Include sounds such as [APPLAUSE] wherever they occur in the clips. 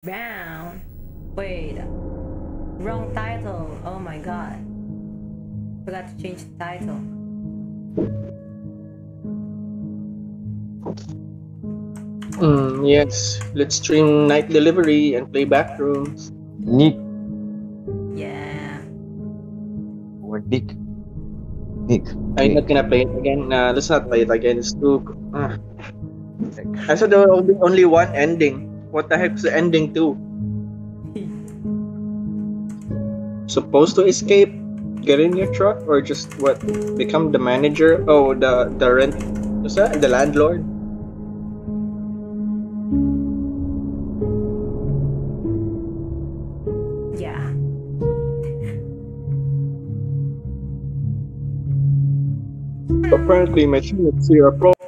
Brown. Wait. Wrong title. Oh my god. Forgot to change the title. Mm, yes, let's stream night delivery and play backrooms. Nick Yeah. or Dick. Nick. I'm not gonna play it again. Nah, let's not play it again. It's too. Uh. I said there will be only one ending. What the heck's the ending to? Supposed to escape, get in your truck, or just what? Become the manager? Oh, the the rent. What's that? The landlord? Yeah. Apparently, my teammates here are pro.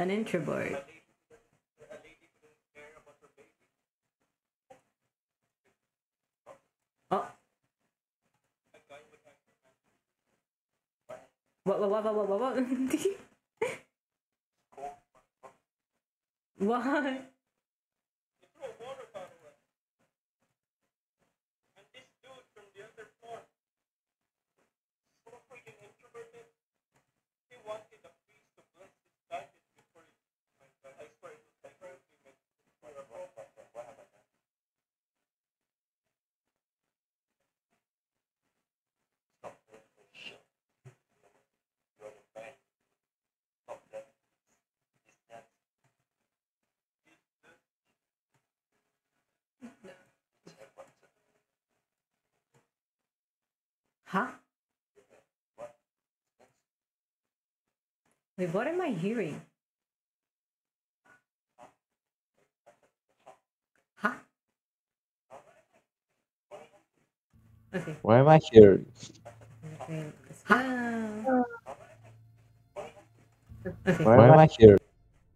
An introvert. Oh. What, what, what, what, what, what, [LAUGHS] what? what? Huh? Wait, what am I hearing? Huh? Okay. Why am I here? okay. Huh? Okay. Why am I here?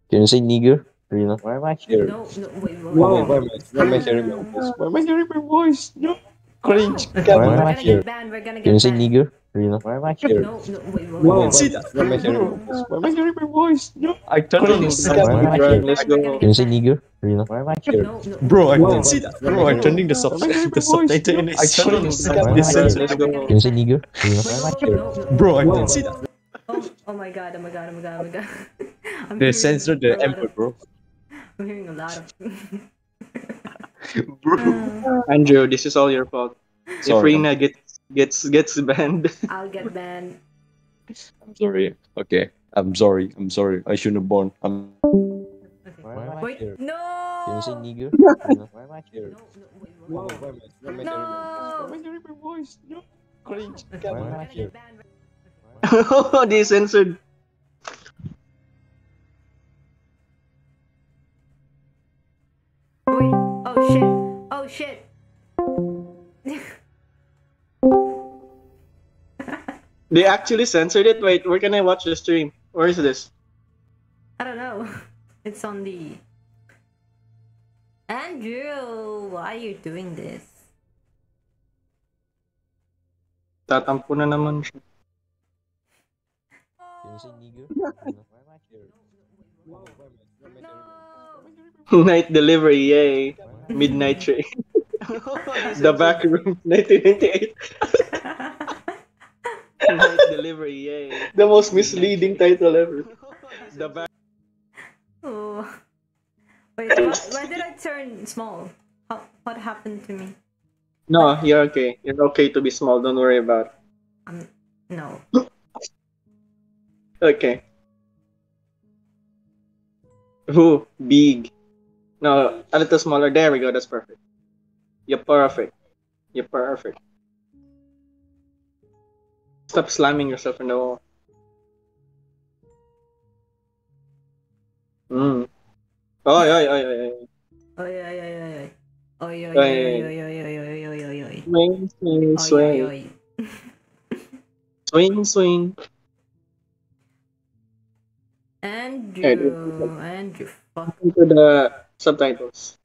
Can you say nigger? You know, why am I here? No, no, wait, wait, Why, wait. why, am I- why am I hearing my voice? Why am I hearing my voice? No, cringe. Okay, God, we're why am I gonna here? get banned. We're gonna Can you get say banned. nigger? You know, why am I here? No, no, wait, wait, wait. see Why am I hearing my voice? Why am I hearing my voice? No, I turned on the Cringe. sub. Why am I here? Let's go. Can you say nigger? You know, why am I here? No, no. Bro, I Whoa. didn't see that. Bro, I'm turning the, sub- I hearing the my voice? subtitle and I it's turned on showing the sub- sub- Let's go. Can you say nigger? You know, why am I here? Bro, I Whoa. didn't see that. Oh, oh my god, oh my god, oh my god, oh my god. [LAUGHS] I'm They censored the lot M word, bro. I'm hearing a lot of. [LAUGHS] Bro. Uh. Andrew, this is all your fault. If Sorry. Rina gets gets gets banned, I'll get banned. I'm sorry. Okay. I'm sorry. I'm sorry. I shouldn't have born. I'm Okay. Why am I Wait, here? no! Can you say nigger? You know, why am I here? No, no, wait, wait, Why wait. am I- why am I hearing my voice? No! Why am I hearing my voice? No, cringe. Okay, Why we're am I gonna here? get banned. they censored. Wait, oh shit, oh shit. They actually censored it. Wait, where can I watch the stream? Where is this? I don't know. [LAUGHS] It's on the. Andrew, why are you doing this? Tatampo na naman siya. Can you say nigger? You know, why am I here? [LAUGHS] Why am I- why am I hearing my voice? No! Night delivery, yay. Midnight train. [LAUGHS] the back room, 1998. Night delivery, yay. [LAUGHS] The most misleading title ever. [LAUGHS] The back. oh. Wait, why, why did I turn small? How, what happened to me? No, you're okay. You're okay to be small. Don't worry about it. Um, no. [GASPS] Okay. Who? Big. No, a little smaller. There we go. That's perfect. You're perfect. You're perfect. Stop slamming yourself in the wall. Mm. Oy, oy. Oy, oy, oy, oy, oy. Oy, oy, Oy, oy, oy, oy, oy, oy, oy, oy, oy, oy. Swing, swing, swing. Swing, swing. Andrew, Andrew, fuck. Into the subtitles.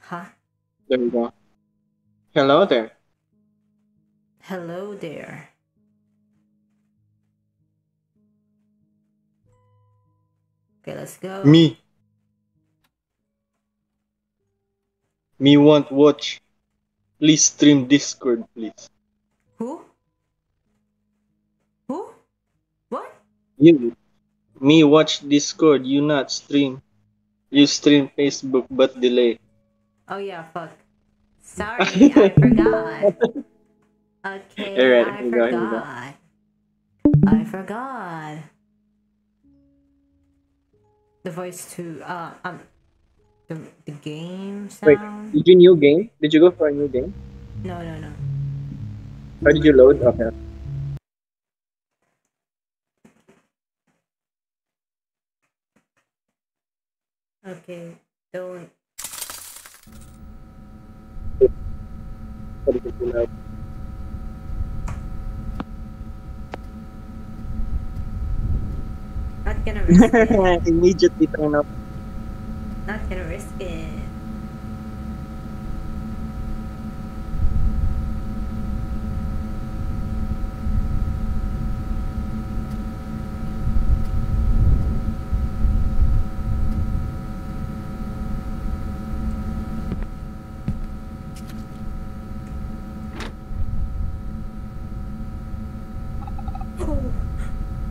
Huh? There we go. Hello there. Hello there. Okay, let's go. Me. Me want watch. Please stream Discord, please. Who? Who? What? You. Me watch Discord, you not stream. You stream Facebook but delay. Oh yeah, fuck. Sorry, I [LAUGHS] forgot. [LAUGHS] Okay, Alright, I go, here forgot. I forgot. The voice to uh um the the game Wait, did you new game? Did you go for a new game? No, no, no. How did you load? Okay. Okay, don't. What did you load? Gonna risk it. Immediately turn up. Not gonna risk it. [LAUGHS] Oh,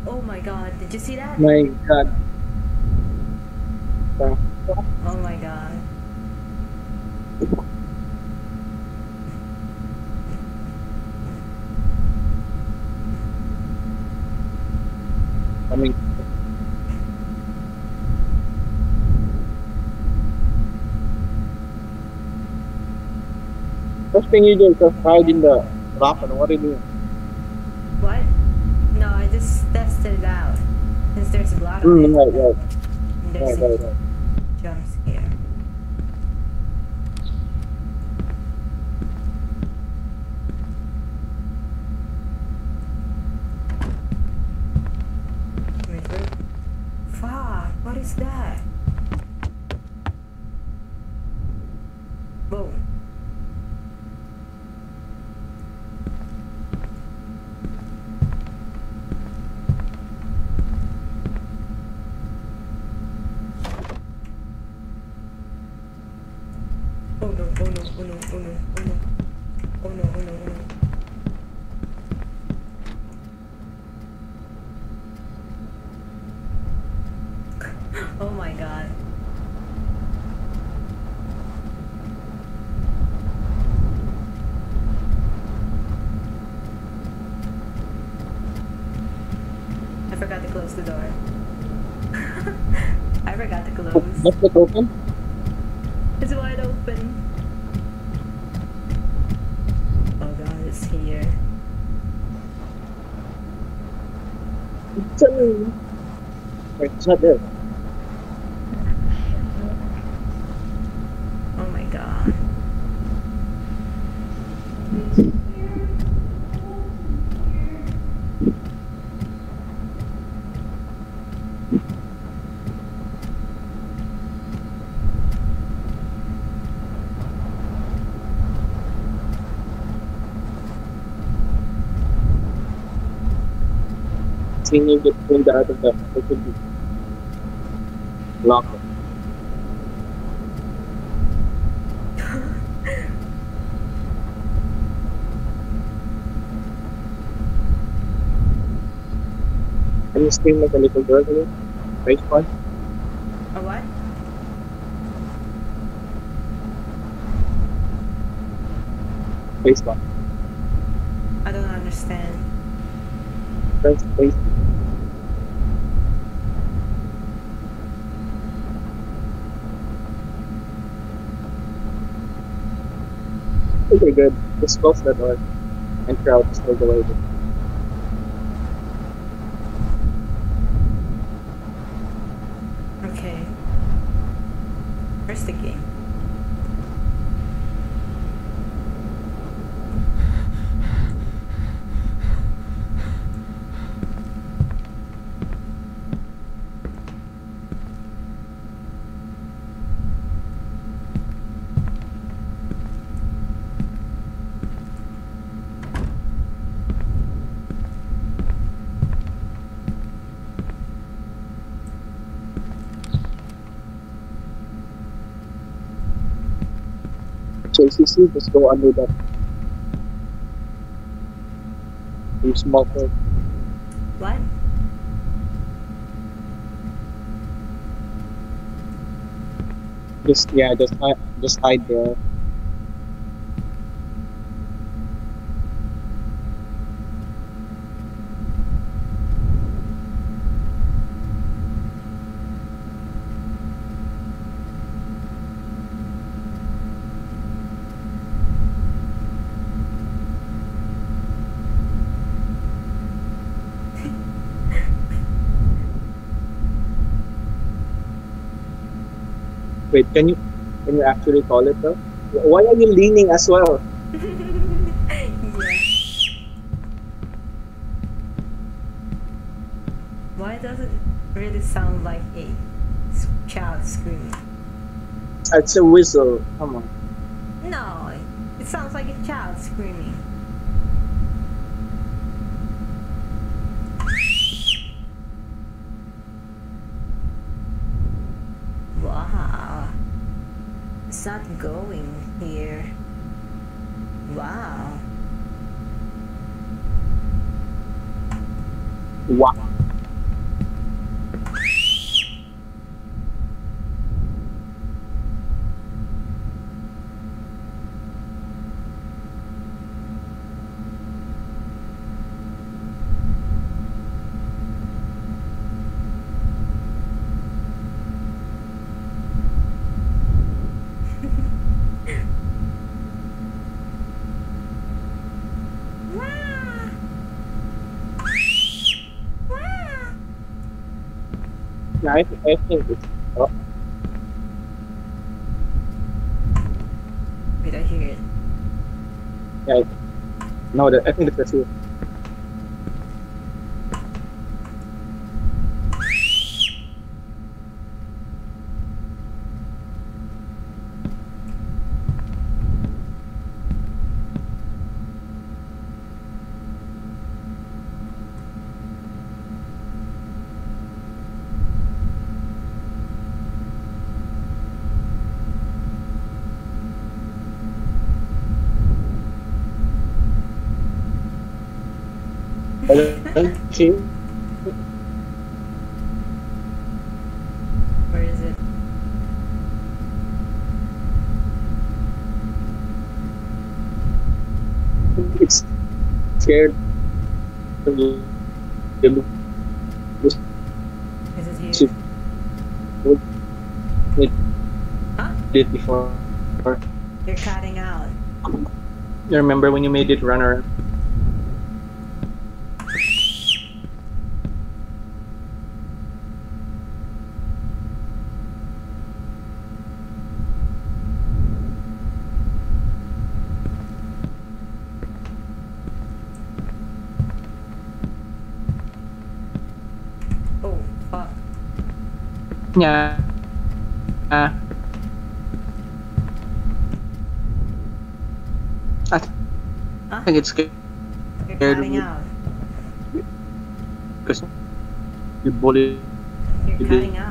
oh my god, did you see that? My god. Uh, oh my god. I mean, first thing you do is just hide in the rock and what are you doing? What? No, I just tested it out. Since there's blood on Mm, right, right, right, right, right. jump scare. Wait, wait. Fuck, what is that? Whoa. Oh no, oh no, oh no, oh no, oh no. Oh no, oh no, oh no. Oh my god. I forgot to close the door. [LAUGHS] I forgot to close. Left it open? It's wide open. Oh god, it's here. It's a- Wait, it's not there. Oh my god. Seeing you get pulled out of the it could be locked. Can you scream like a little girl again? Face one? A what? One. I don't understand. Press face. Okay, good. Just close the door and crowd still the way. ACC, just go under that. You small thing. What? Just yeah, just hi- just hide there. Can you can you actually call it though? Why are you leaning as well? yeah. [LAUGHS] Why does it really sound like a child screaming? It's a whistle. Come on. No, it sounds like a child screaming. Wow. It's not going here. Wow. Wow. 55 is ja. Weet dat hier? Ja. Nou, de effing de Okay. Where is it? It's scared. Is it here? It Huh? did before. You're cutting out. You remember when you made it run around? Oh, fuck. Yeah. Ah. I Huh? think it's scared You're Scared cutting of- out. because you bullied. You're You did. cutting out.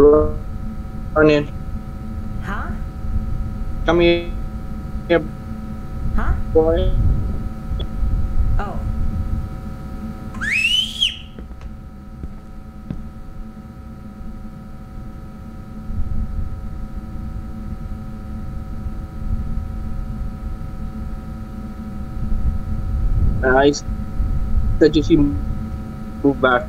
running. Huh? Come here. Huh? Boy. Oh. Nice. That you see move back.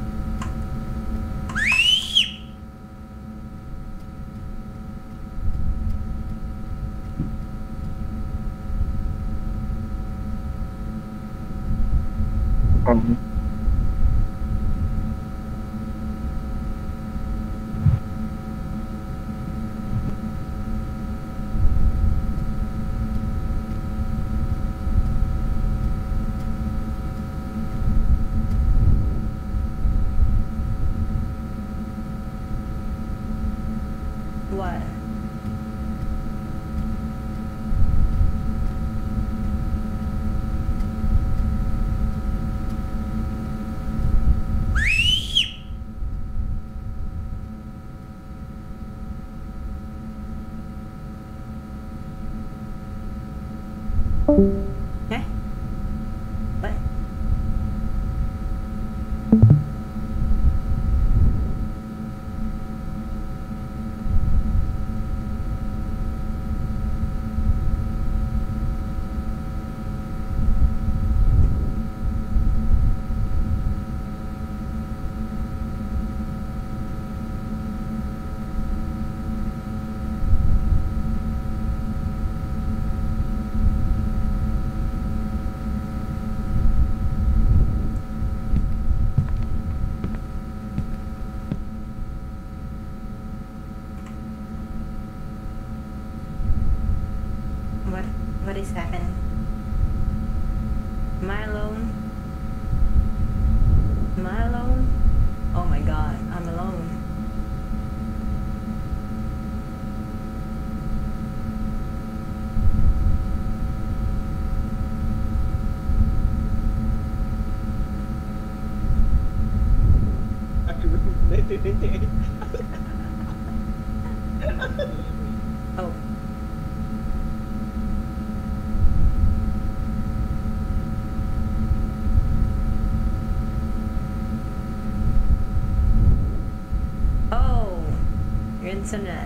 internet.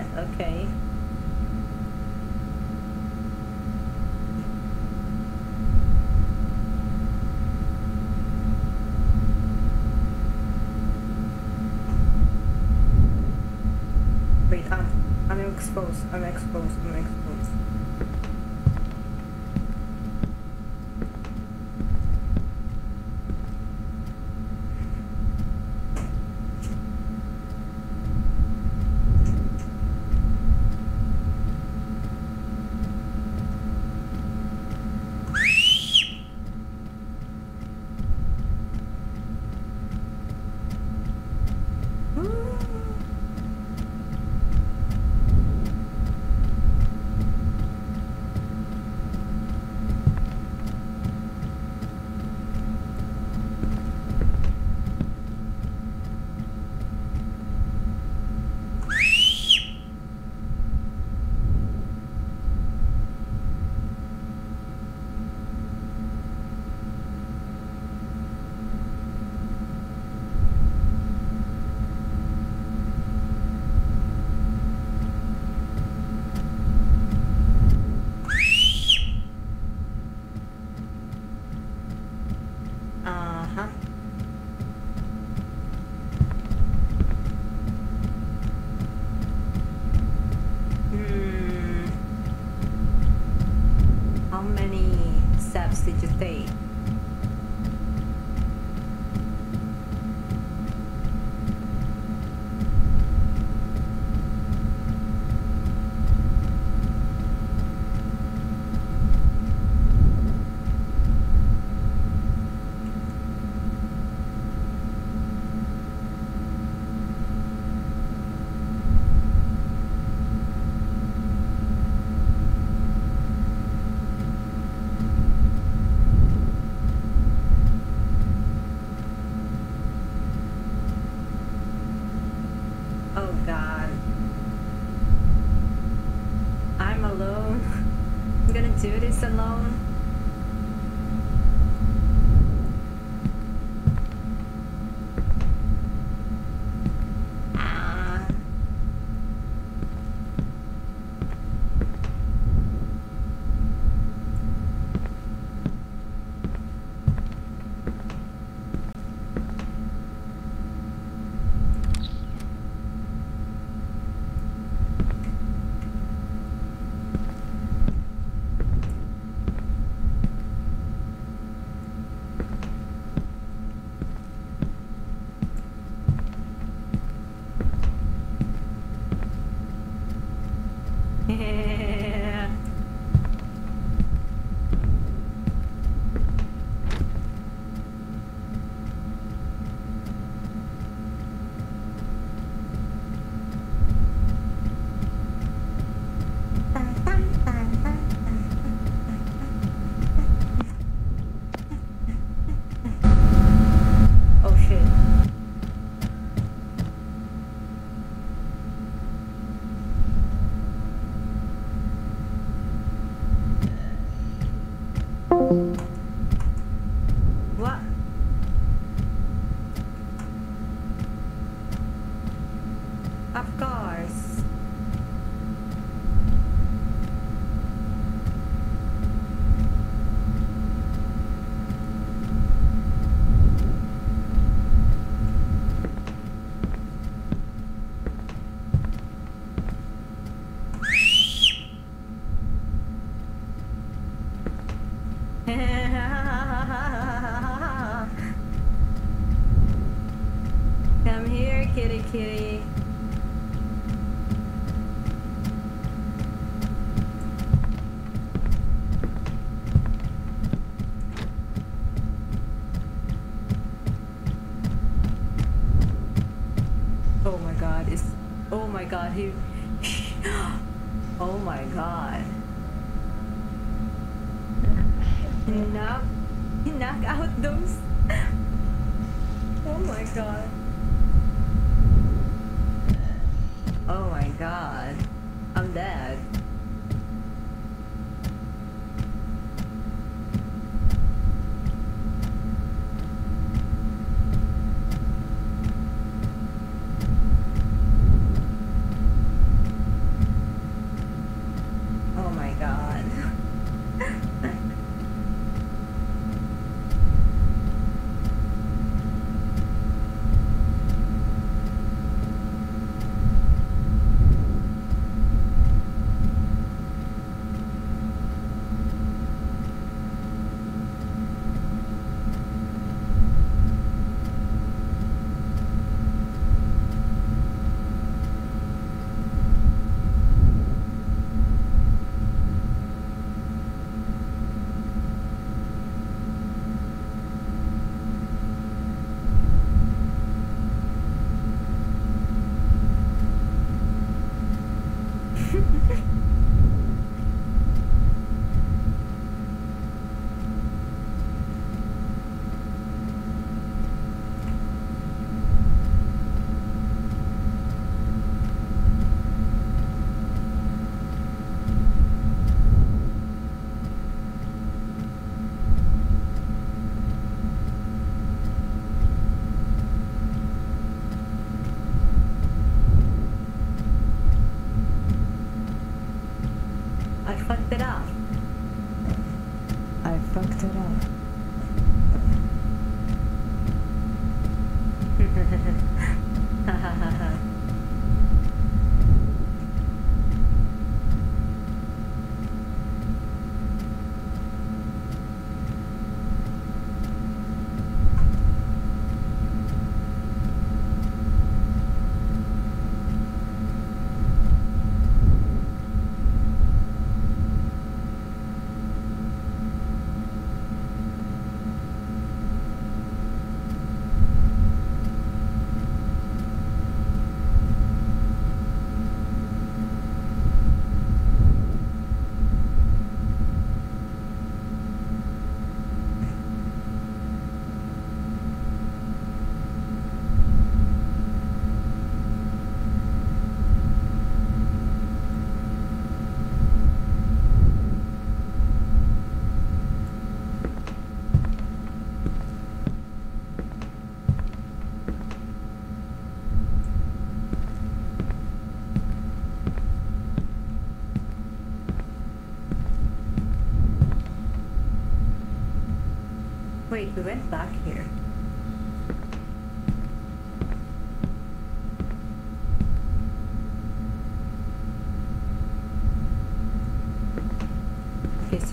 It's oh my god, he [GASPS] Oh my god. He knock he knock out those Oh my god. Oh my god. I'm dead.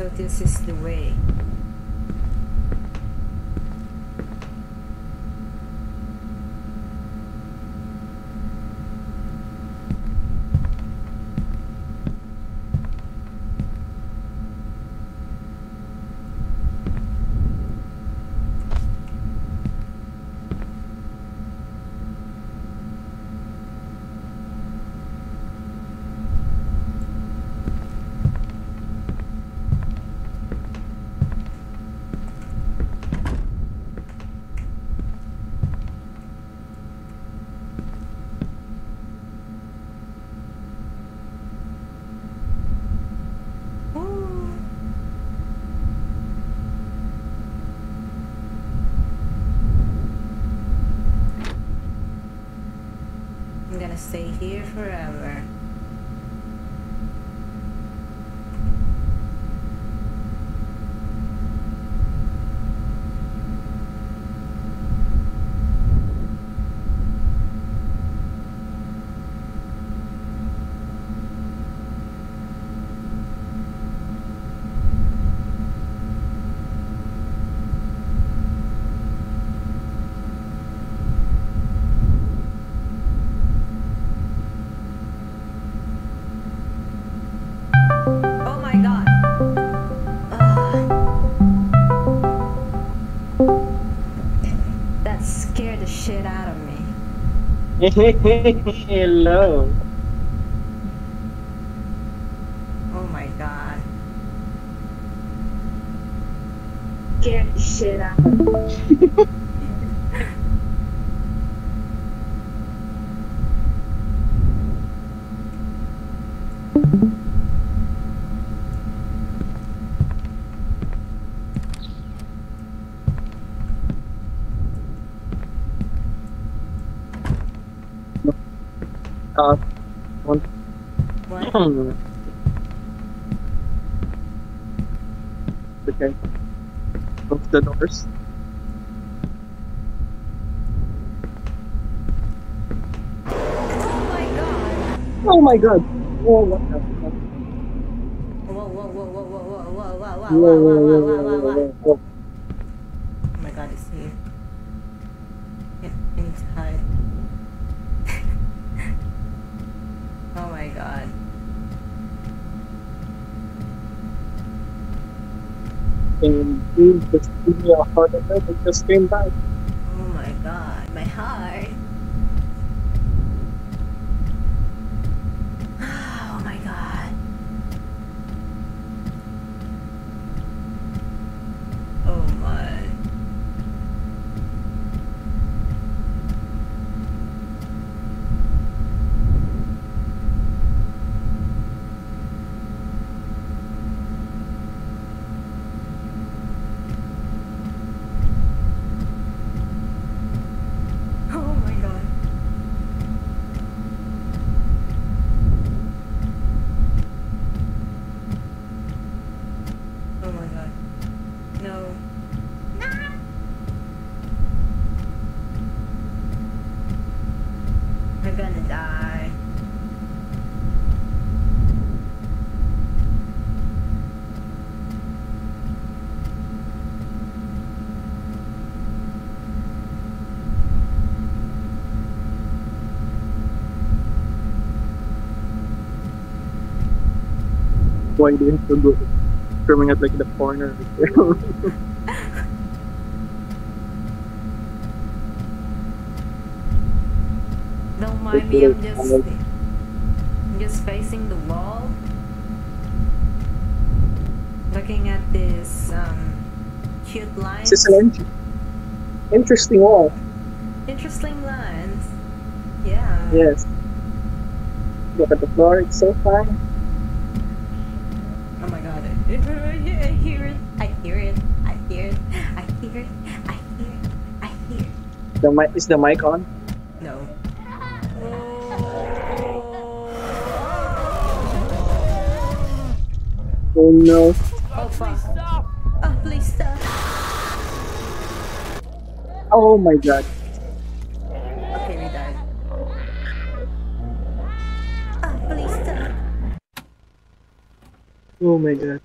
So this is the way. Ooh. I'm gonna stay here forever. [LAUGHS] Hello. Oh my god. Scared the shit out of me. Uh, What? Hmm. okay. Close the doors. Oh my god. Oh my god. it's giving me a heart attack at. Why you have to go screaming at like the corner? Don't mind me, I'm just I'm just facing the wall. Looking at this um cute lines. This is an in- interesting wall. Interesting lines. Yeah. Yes. Look at the floor, it's so fine. I hear it. I hear it. I hear it. I hear it. I hear it. I hear it. The mic is the mic on? No. Oh no. Oh fuck. Oh please stop. Oh my god. Okay, we died. Oh please stop. Oh my god.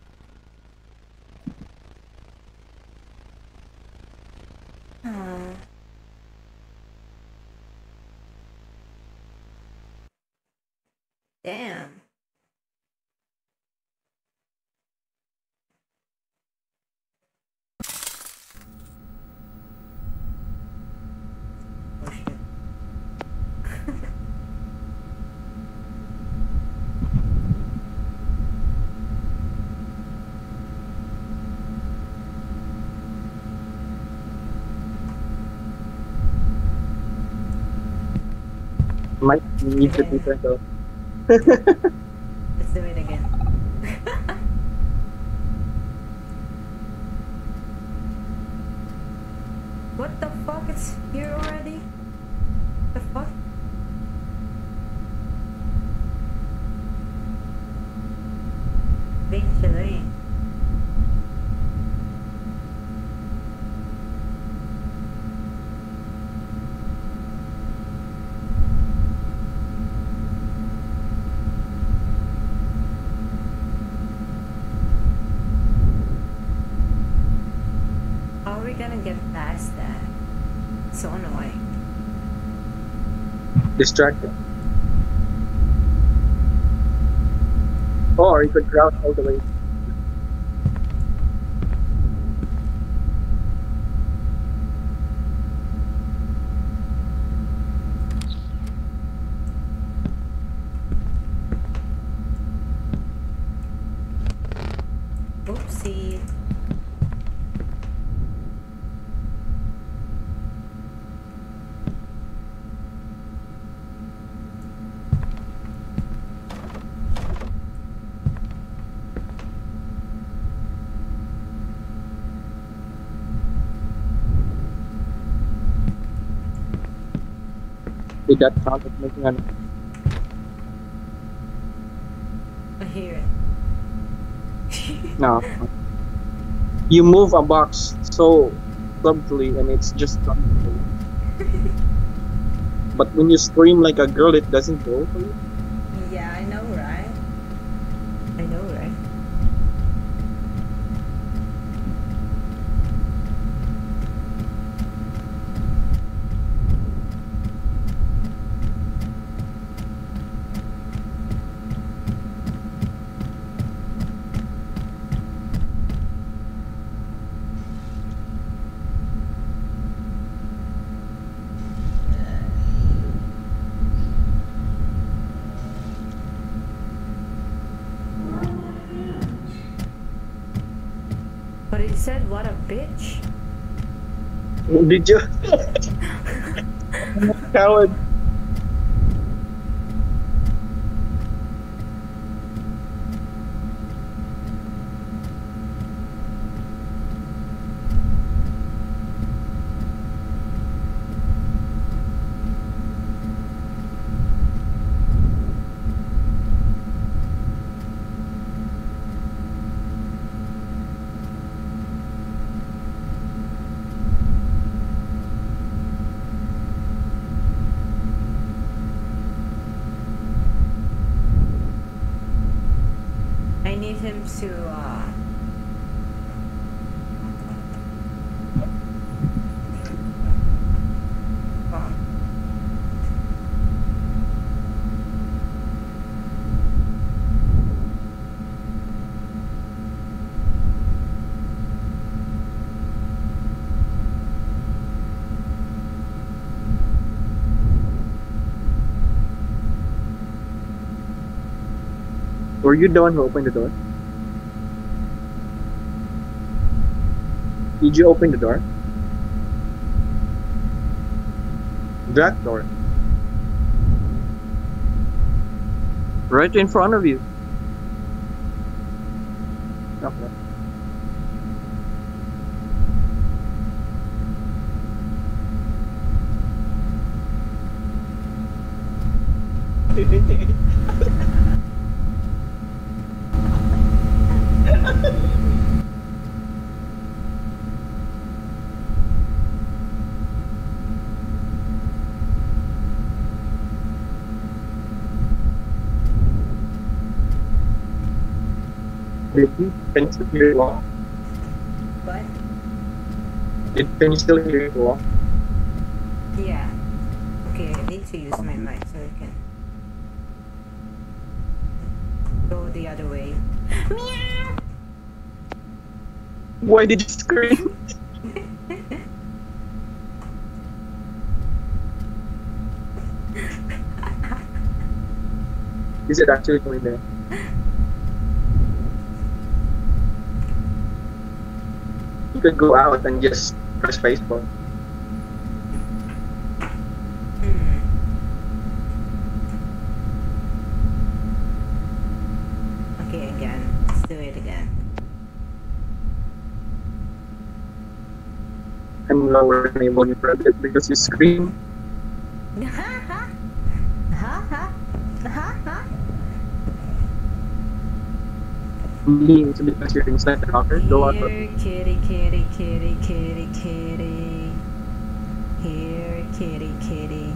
need to be sent off. [LAUGHS] Distracted. Oh, or you could crouch all the way. Did that count as making an I hear it. [LAUGHS] No. You move a box so subtly and it's just subtle. [LAUGHS] But when you scream like a girl, it doesn't go for you. yeah, I know, right? I know, right? But he said, what a bitch. Did you? [LAUGHS] Coward. I need him to, uh... Fuck. Were you the one who opened the door? Did you open the door? That door. Right in front of you. Okay. Can you still hear it walk? What? Did, can you still hear it walk? Yeah. Okay, I need to use my mic so I can go the other way. Meow! Why did you scream? [LAUGHS] Is it actually going there? Go out and just press Facebook. Hmm. Okay, again. Let's do it again. I'm lower than able to press it because you scream. Me, it's because you're inside the locker. Go Here, kitty, kitty, kitty, kitty, kitty. Here, kitty, kitty.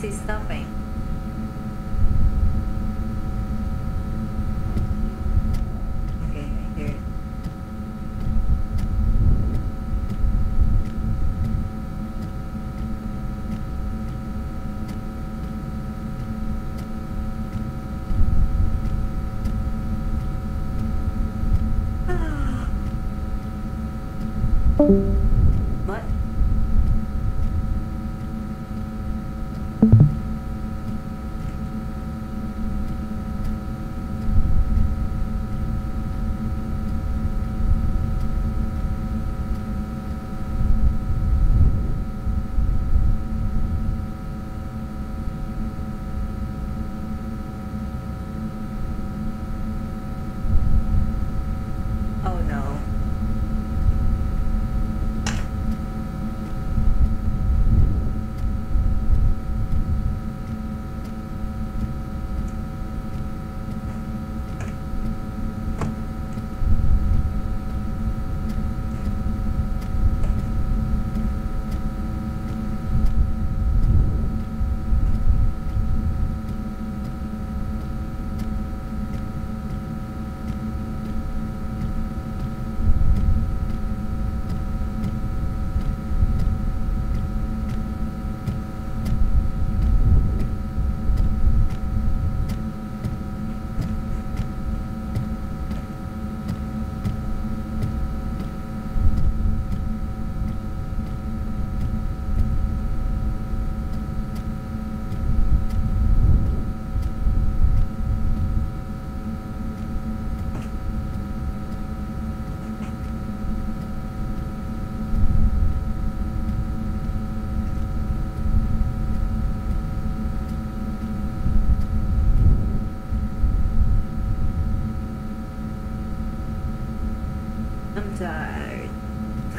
Why is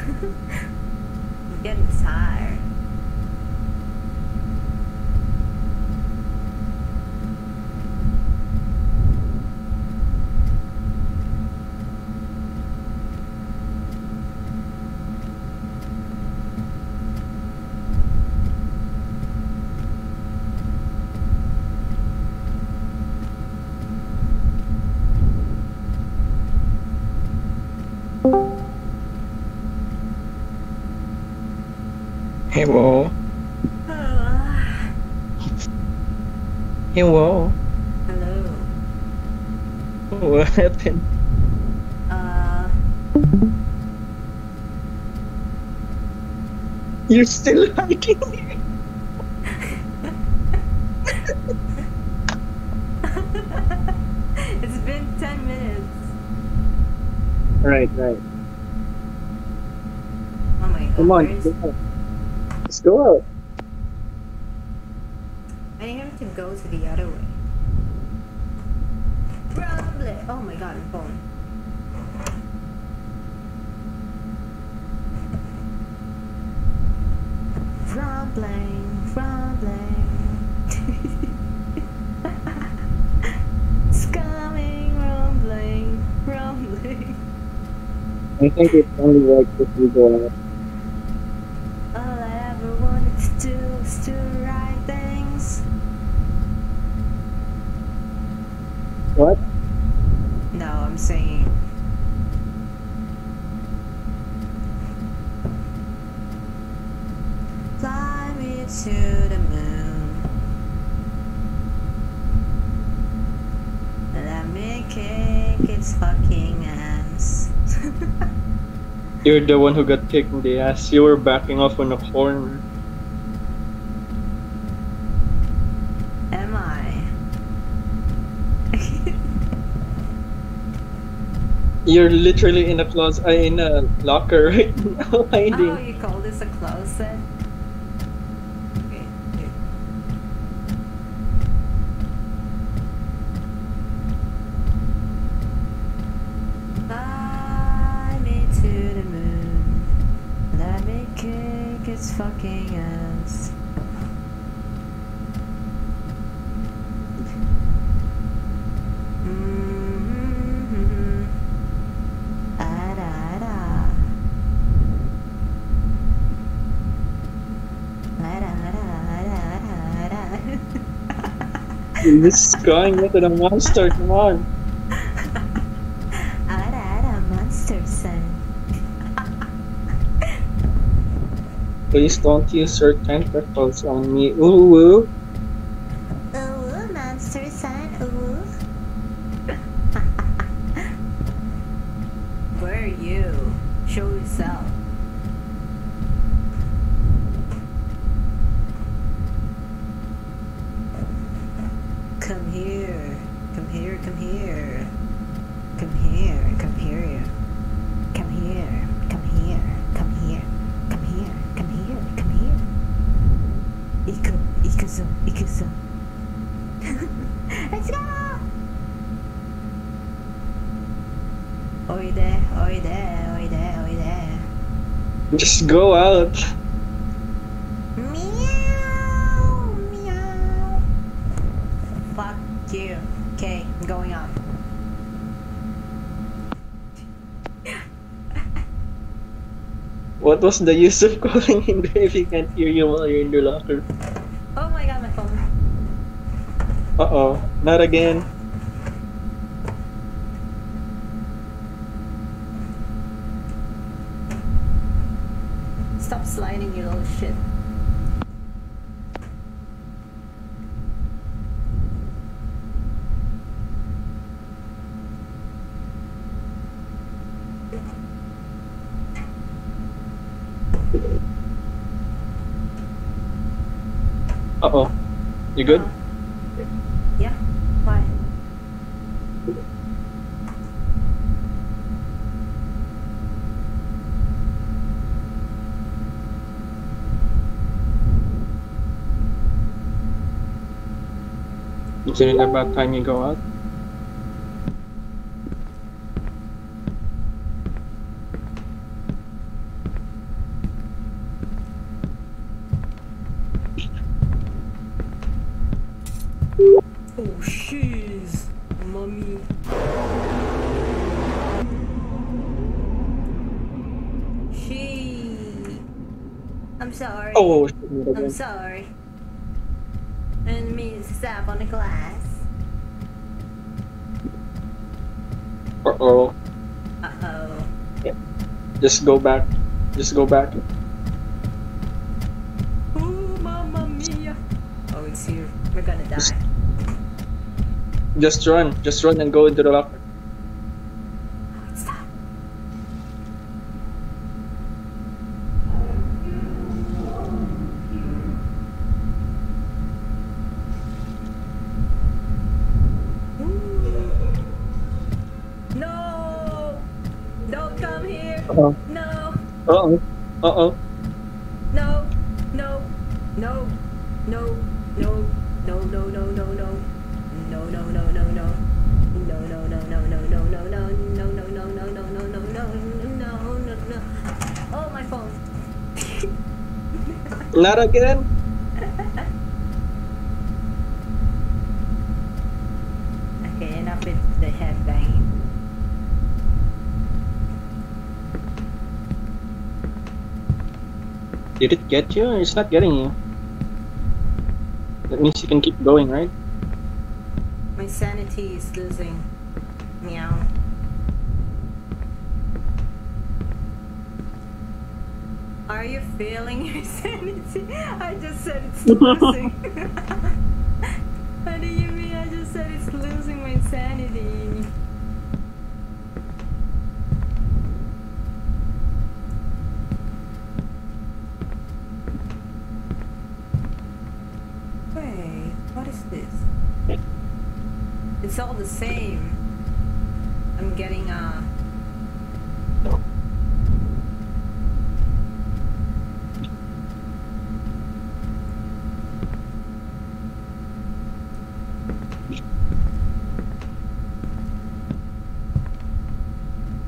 [LAUGHS] I'm getting tired. Ah, Hey, whoa. Hello. [LAUGHS] What happened? Uh, You're still hiding. [LAUGHS] it's been 10 minutes. right, right. Oh my god. Come on. Go out. Let's go out. I have to go to the other way. Probably. Oh my god, phone. Rumbling, rumbling. it's [LAUGHS] coming, rumbling, rumbling. I think it's only like if we go out. You're the one who got kicked in the ass. You were backing off on a corner. Am I? [LAUGHS] You're literally in a closet, uh, in a locker right [LAUGHS] now, oh, hiding. you call this a closet? This is going with it, a monster, come on. [LAUGHS] ara, ara, monster, son. Please don't use your tentacles on me. Ooh, ooh. Just go out. Meow, meow. Fuck you. Okay, I'm going up. What was the use of calling in there [LAUGHS] if he can't hear you while you're in the locker? Oh my god, my phone. Uh oh, not again. Stop sliding, you little shit. Uh oh. You good? Uh, yeah. Why? Isn't it about time you go out? Oh, shiz. Mommy. She. I'm sorry. Oh, shit, not I'm sorry. I didn't mean to step on the glass. Uh oh. Uh oh. Yeah. Just go back. Just go back. Ooh, mamma mia. Oh, it's here. We're gonna die. Just run. Just run and go into the locker. Again. Okay, enough with the headbanging. Did it get you? It's not getting you. That means you can keep going, right? My sanity is losing. Meow. Feeling your [LAUGHS] sanity? I just said it's [LAUGHS] losing. [LAUGHS] what do you mean? I just said it's losing my sanity. Wait, what is this? It's all the same. I'm getting a.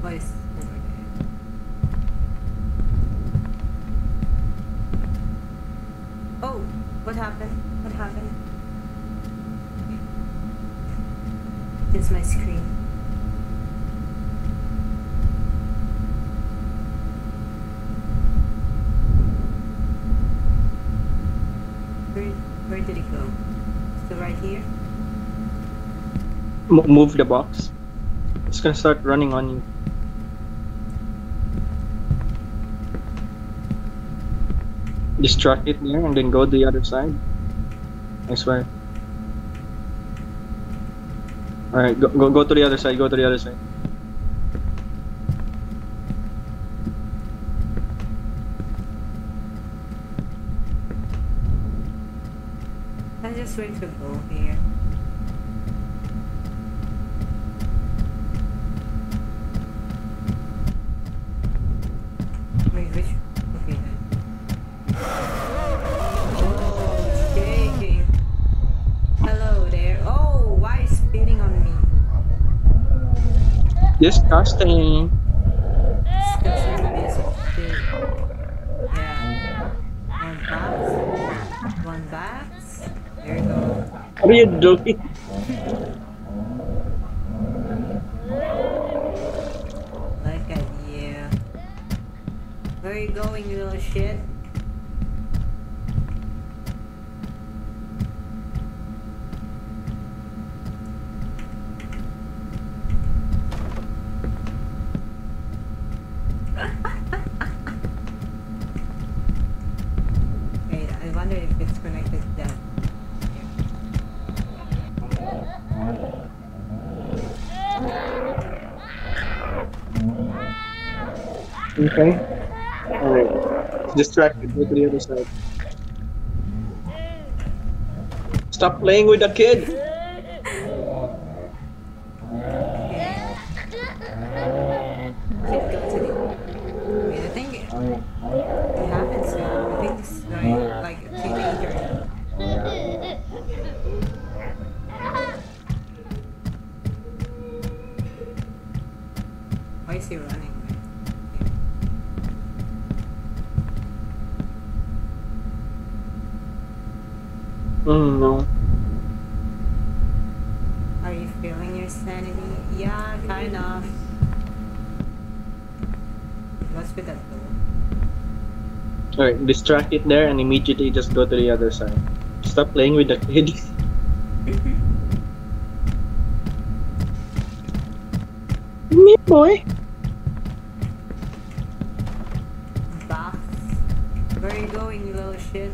Voice over there. Happened? What happened? This is my screen. Where, where did it go? Still right here? M- move the box. It's gonna start running on you. Distract it there and then go to the other side. I swear. Alright, go, go go to the other side, go to the other side. I just wait to go here. Wait, which? Okay then. Oh, shaking. Hello there. Oh, why is spitting on me? Disgusting. Disgusting piece of shit. Yeah. One box. One box. There you go. What are you doing? Look at you. Where are you going, you little shit? Wait, I wonder if it's connected to that. Okay. Alright. Distracted, go to the other side. Stop playing with the kid! Keep go to the. Wait, I think it, it happens soon. I think this is like, like a teenager. Why is he running? Mm, no. Are you feeling your sanity? Yeah, kind of. What's with that door? Alright, distract it there and immediately just go to the other side. Stop playing with the kid. [LAUGHS] Me boy. Box. Where are you going, you little shit?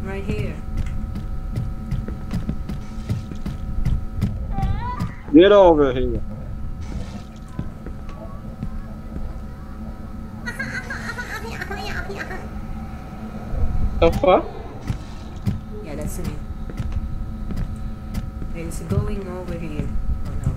I'm right here. Get over here. Fuck? Yeah, that's me. It's going over here. Oh no.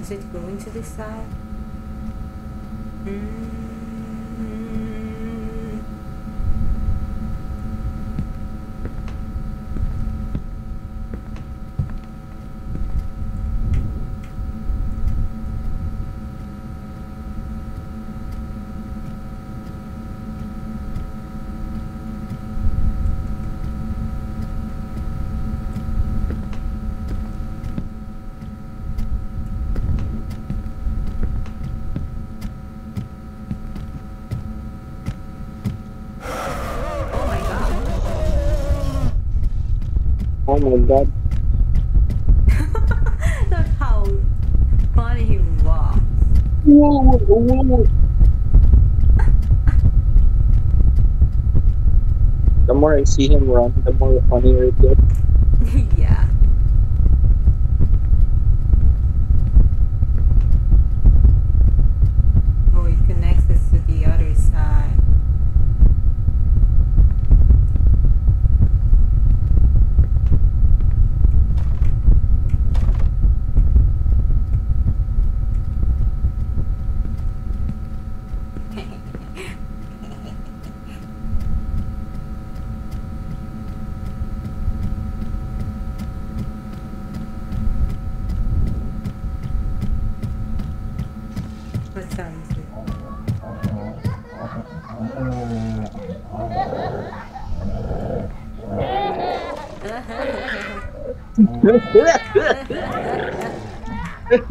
Is it going to this side? Mm. Oh my god. Oh my god. Look how funny he walks. Whoa, [LAUGHS] whoa. The more I see him run, the more funnier it gets. yeah. Oh, it connects us to the other side. sounds good.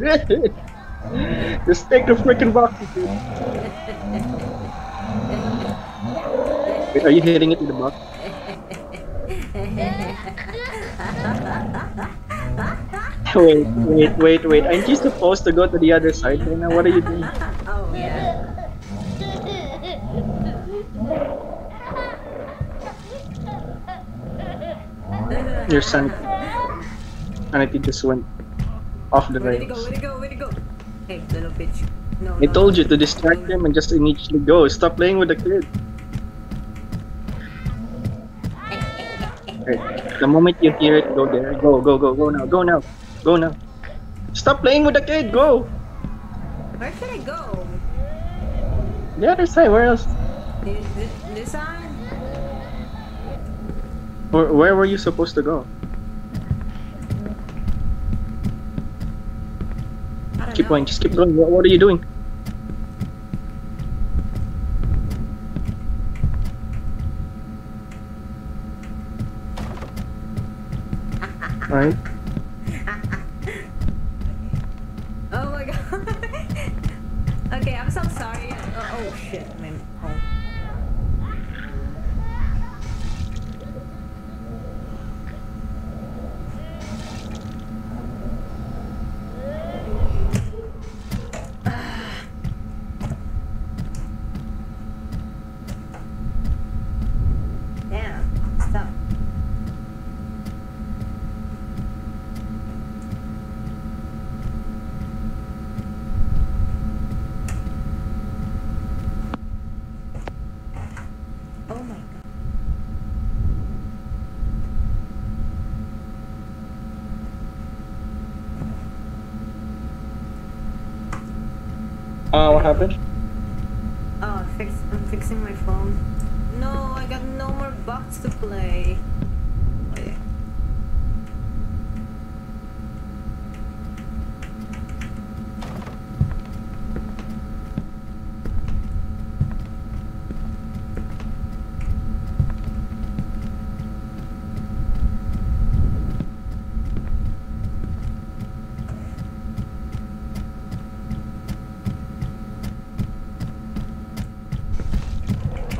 [LAUGHS] Just take the freaking box, dude. Wait, are you hitting it in the box? [LAUGHS] Wait, wait, wait, wait. Aren't you supposed to go to the other side right now? What are you doing? oh yeah. Your son I sanity just went off the Where did he go? rails. Where'd he go? Where'd he go? Hey, little bitch. No. I no, told no. you to distract him and just immediately go. Stop playing with the kid. Okay. The moment you hear it, go there. Go, go, go, go now. Go now. Go now. Stop playing with the kid. Go. Where should I go? The other side. Where else? This, this, this side? Where, where were you supposed to go? I don't Keep going. Just keep going. What, are you doing? Alright. Oh my god. okay, I'm so sorry. Oh, oh shit, man. Oh. Damn, stop. Oh my god. Uh, what happened? Oh, fix, I'm fixing my phone. No, I got no more bucks to play. Wait.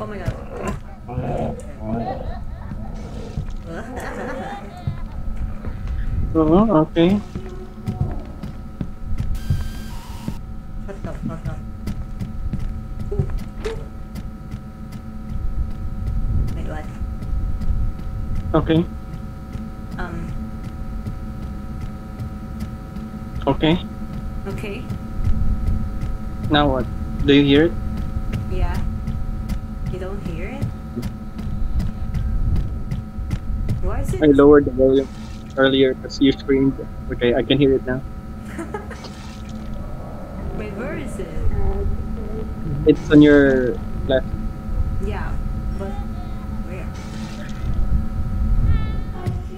Oh my god. Oh, okay. Shut the fuck up. Wait, what? Okay. Um, Okay. okay. Now what? Do you hear it? Yeah. You don't hear it? Why is it? I lowered the volume earlier because you screamed. Okay, I can hear it now. [LAUGHS] Wait, where is it? It's on your left. Yeah, but where?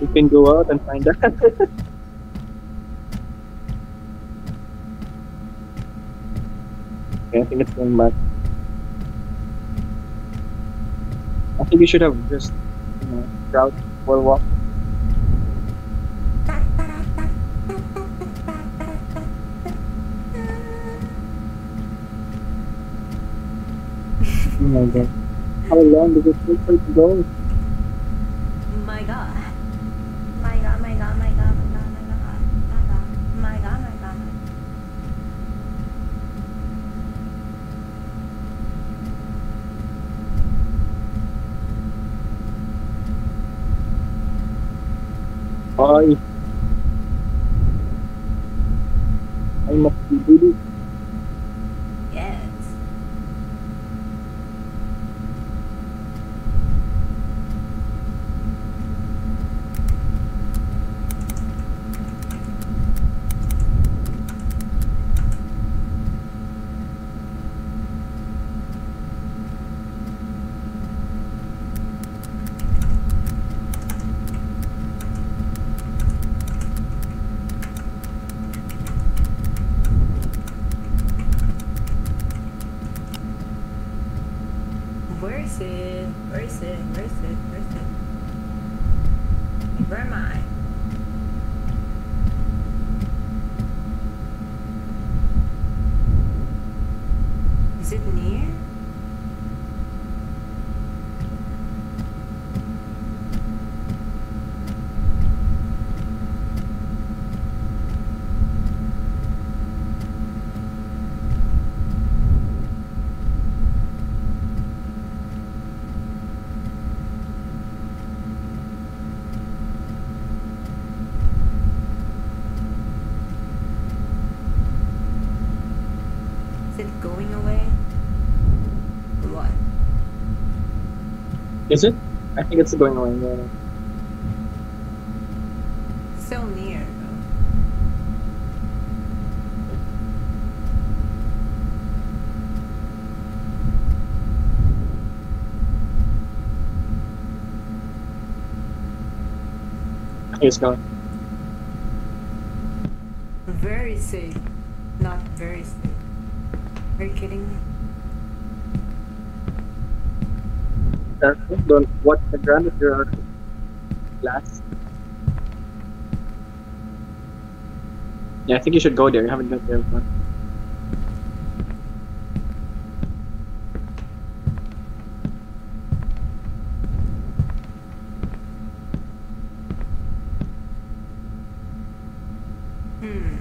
You can go out and find out. okay, [LAUGHS] I think it's going back. I think you should have just, you know, crouched while walking. How long does it take for to go? I think it's going away. Yeah. So near though. I think it's going. Very safe. Not very safe. Are you kidding me? Don't watch the ground if you're glass. Yeah, I think you should go there. You haven't been there before. Hmm.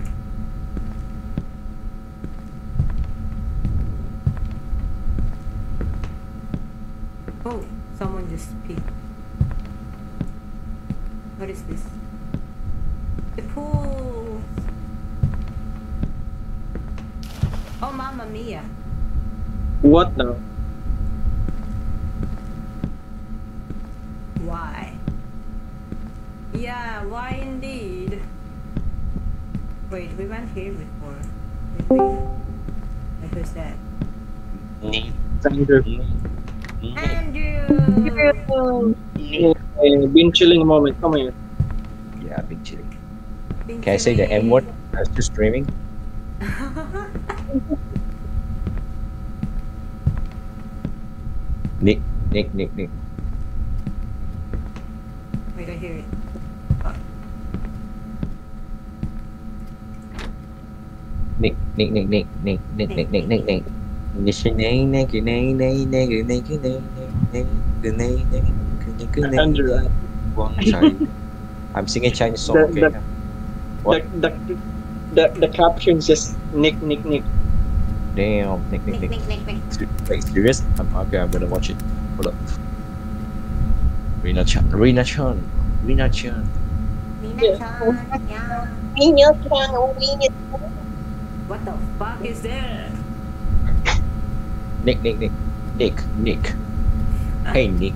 Oh, someone just peeked. What is this? The pool. Oh, Mamma Mia. What now? Why? Yeah, why indeed? Wait, we went here before. Did we? Wait, who's that? Nick, Sandra. Nick, Andrew! Hey, been chilling a moment. Come here. Yeah, I've been chilling. Can I say the M word? I was just streaming. Nick, Nick, Nick, Nick. Wait, I hear it. Nick, Nick, Nick, Nick, Nick, Nick, Nick, Nick, Nick, Nick. Nick, Andrew, I'm singing Chinese song. The, okay. the, what? The, the, the, the captions just nick, nick, nick. Damn, nick, nick, nick. nick, nick, nick. Wait, serious? I'm, okay, I'm gonna watch it. Hold up. Rina Chan. Rina Chan. Rina Chan. Rina Chan. Rina Chan. What the fuck is that? Nick, Nick, Nick, Nick, Nick. Hey, Nick.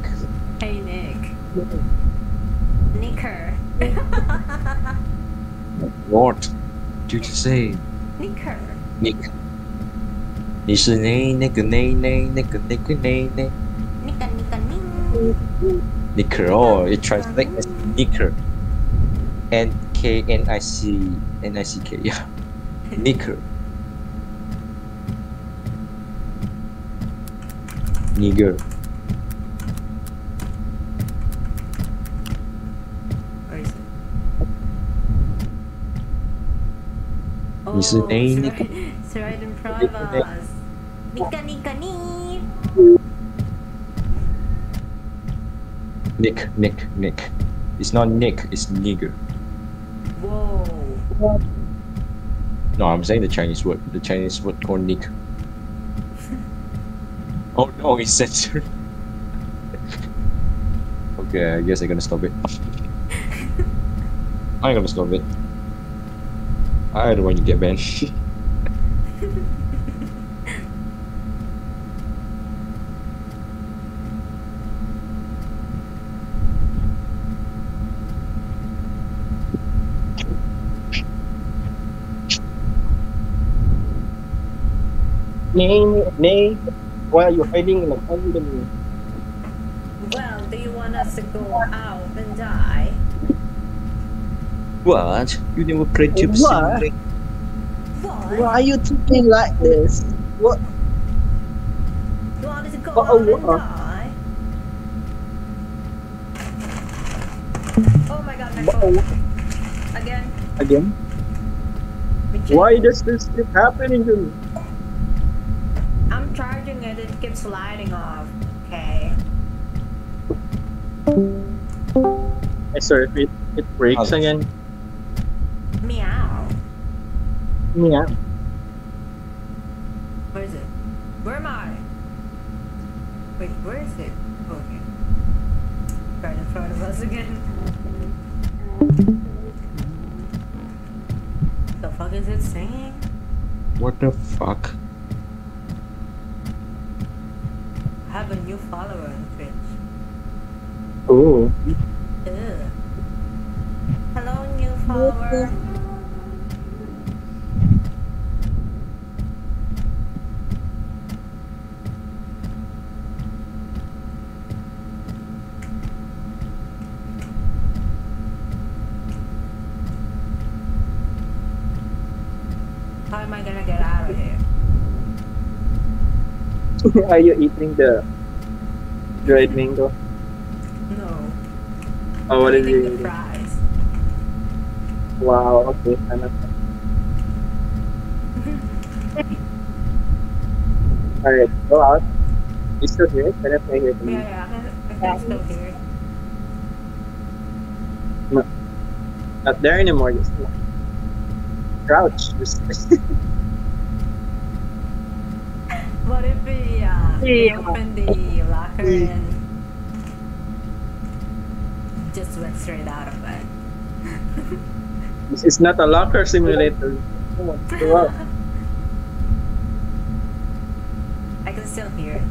Hey, Nick. [LAUGHS] Nicker. [LAUGHS] What did you say, Nicker. Nick? 你是那那个那那那个那个那那 Nika, nika, ning. Nicker? Oh, it translates as Nicker. N K N I C N I C K. Yeah, [LAUGHS] Nicker. Nigger. Where is it? Oh, 你是哪一 it's 个 right, it's right in front of us. Nika, nika, ni. Nick, Nick, Nick. It's not Nick, it's nigger. Whoa. No, I'm saying the Chinese word. The Chinese word called Nick. oh no, it's [LAUGHS] censored. okay, I guess I'm gonna stop it. [LAUGHS] I'm gonna stop it. I don't want you to get banned. [LAUGHS] Nay, nay why are you hiding? in how would? Well, do you want us to go out and die? What? You never played gypsy. What? What? Why are you talking like this? What? You want us to go out and die? Oh my god, my phone. Again? Again? Why does this keep happening to me? I'm charging it, it keeps sliding off. Okay. I swear, if it, it breaks Okay. again, Meow. Meow. Where is it? Where am I? Wait, where is it? Okay. Right in front of us again. The fuck is it saying? What the fuck? I have a new follower on Twitch. Oh, Ugh. Hello, new follower. How am I gonna get out of here? [LAUGHS] are you eating the dried mango? No. Oh, what is it? the fries. Wow, okay. Ano to? [LAUGHS] Alright, go out. You still here? I play here? Yeah, yeah, I can, I can still hear it. Not there anymore. Just crouch. Just [LAUGHS] [LAUGHS] What if we, uh, we open the locker and just went straight out of it? this is not a locker simulator. Come on, go out. I can still hear it.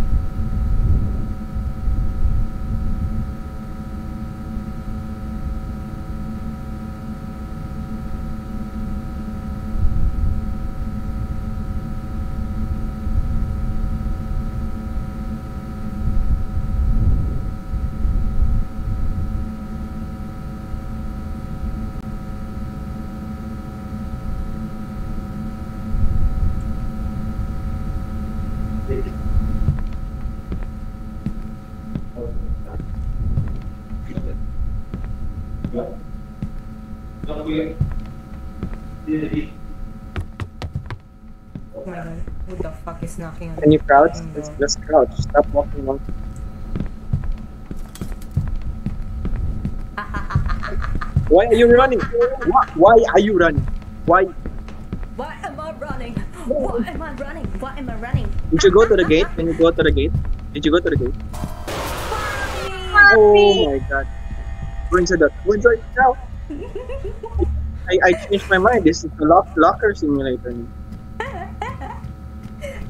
Oh my god, who the fuck is knocking on Can you crouch? Just, crouch. Stop walking on. [LAUGHS] Why are you running? Why, why are you running? Why? Why am I running? Why am I running? Why am I running? Did you go to the gate? Can you go to the gate? Did you go to the gate? Oh my god. Go inside. Go inside now. [LAUGHS] I, I changed my mind. This is a lock, locker simulator. me?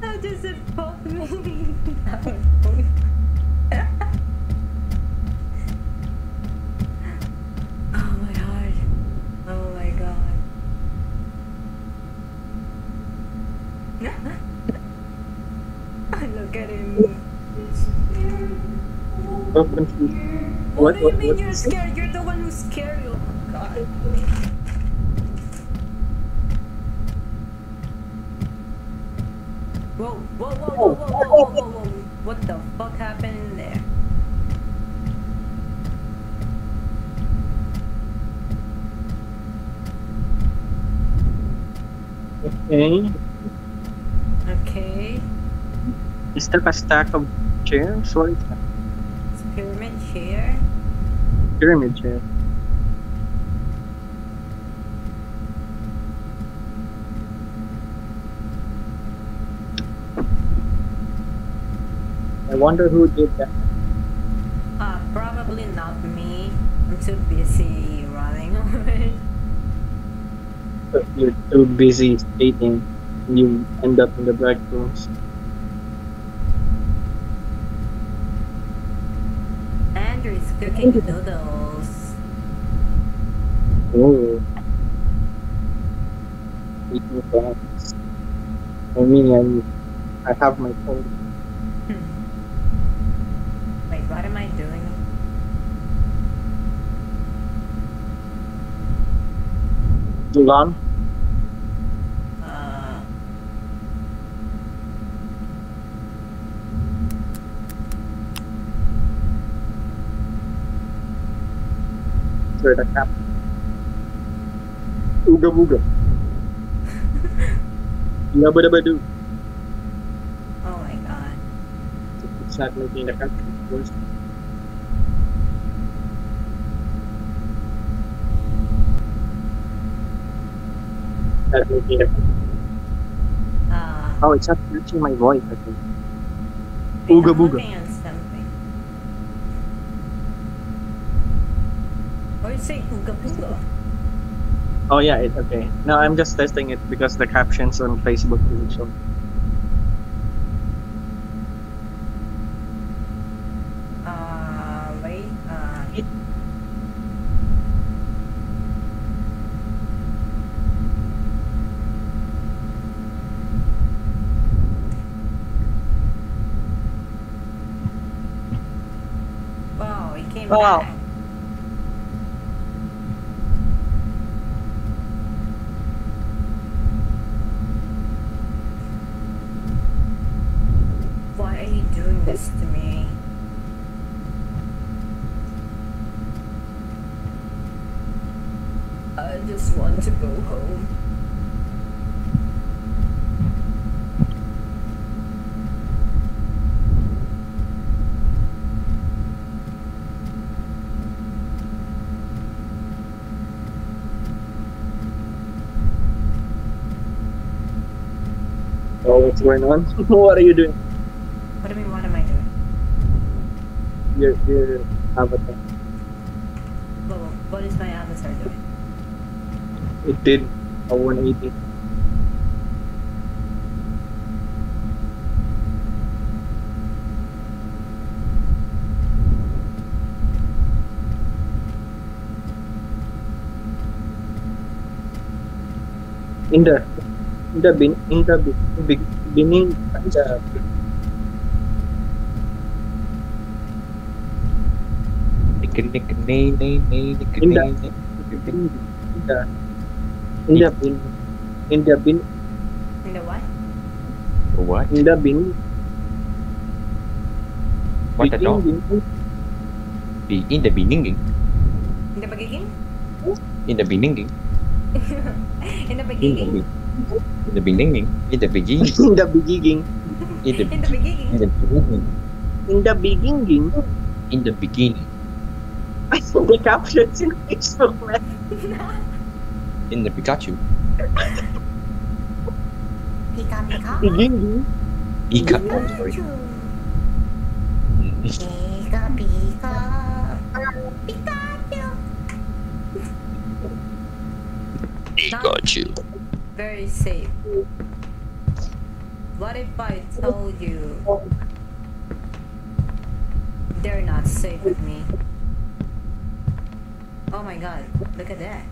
How does it fuck me? oh my god. Oh my god. [LAUGHS] Oh oh [LAUGHS] look at him. Confused. What, What- do you what- mean what- you're scared? You're Whoa, whoa, whoa, whoa, whoa, whoa, What the fuck happened in there? Okay. Okay. Is that a stack of chairs? What is that? It's pyramid chair. Pyramid chair. Wonder who did that. Uh, probably not me. I'm too busy running away. But You're too busy skating. and You end up in the black rooms. Andrew is cooking noodles. Oh. Eating fast. I mean, I, I have my phone. Dulan? Uh, after the cap. Ooga booga. Yabba dabba doo. Oh my god. It's not making the caption worse. Not making the Uh, Oh, it's not matching my voice, I think. wait, Ooga booga. looking. Or you say ooga booga? Oh yeah, it's okay. No, I'm just testing it because the captions on Facebook isn't showing. Uh, wait. Uh, wow, he came Wow. back. Why are you doing this to me? I just want to go home. Oh, what's going on? [LAUGHS] what are you doing? What do you mean, what am I doing? Your your avatar. Well, what is my avatar doing? It did a 180. In the in the bin in the be- be- beginning the In the- in the in the bin in the bin In the what? What? in the bin What the dog? Be in the beginning. In the beginning? In the beginning. [LAUGHS] In the beginning? Be- in the beginning. In the beginning. [LAUGHS] in the beginning In the In the beginning? in the beginning. in the beginning In the beginning. I saw the captions [LAUGHS] in Facebook man. In the Pikachu. Pika pika. beginning Ika. Oh, sorry. Pika mm. pika. Pikachu. Pikachu. Very safe. What if I tell you they're not safe with me? Oh my god, look at that.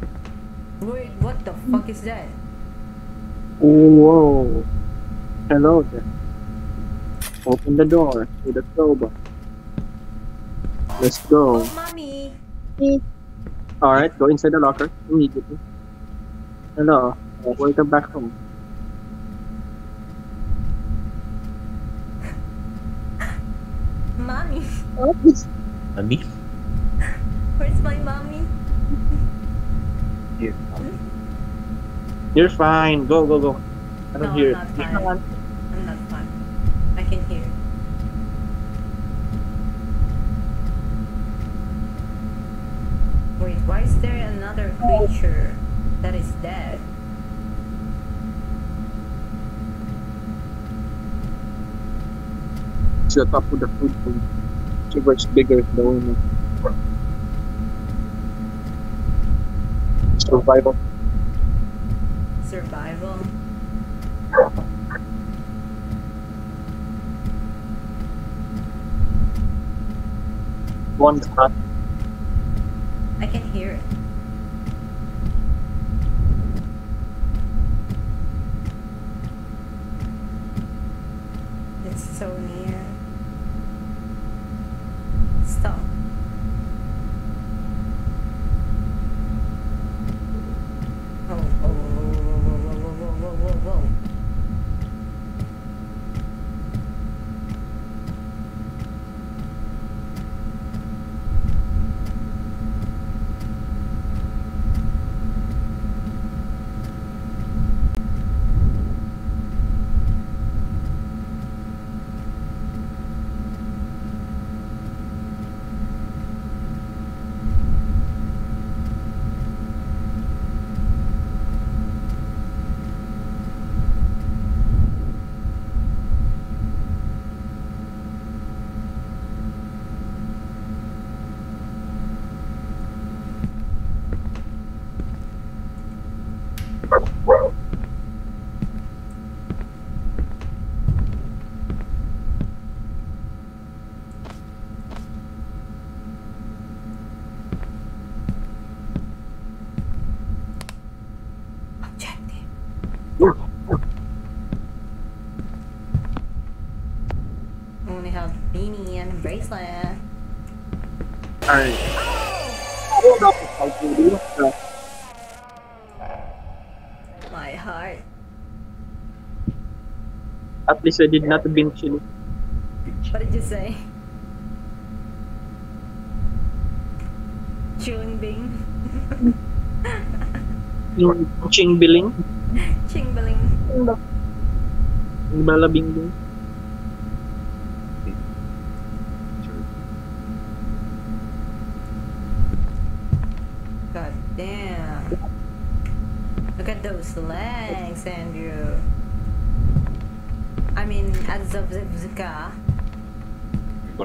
Wait, what the fuck is that? Whoa. Hello there. Open the door to the soba. Let's go. Oh, mommy! Alright, go inside the locker immediately. Hello. Uh, welcome back home. Mommy! Mommy? Where's my mommy? Here. You're fine. Go, go, go. I don't No, hear I'm it. not fine. I'm not fine. I can hear. Wait, why is there another creature that is dead? It's the top of the food chain. Whichever's bigger is the winner. Survival. Survival. One shot. I can hear it. Only have beanie and bracelet. Alright. My heart. At least I did not bin chili. What did you say? Chewing bing. Yung ching biling. Chingbaling. Yung balabing din. God damn. Look at those legs, Andrew. I mean, of the car.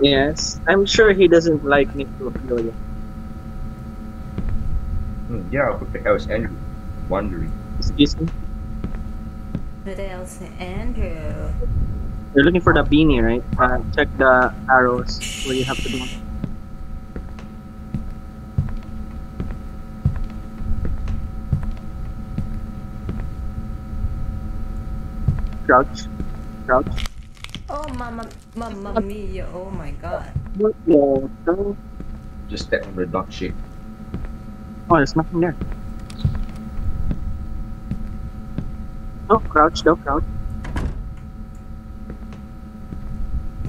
Yes. I'm sure he doesn't like me necrophilia. Hmm, yeah, what the hell is Andrew? Wondering. Excuse me? What else, Andrew? You're looking for the beanie, right? Uh, check the arrows where you have to do. Crouch. Crouch. Oh, mama, mama uh, mia! Oh my god. What the hell? Just step on the dog shit. Oh, there's nothing there. No, crouch, no, crouch.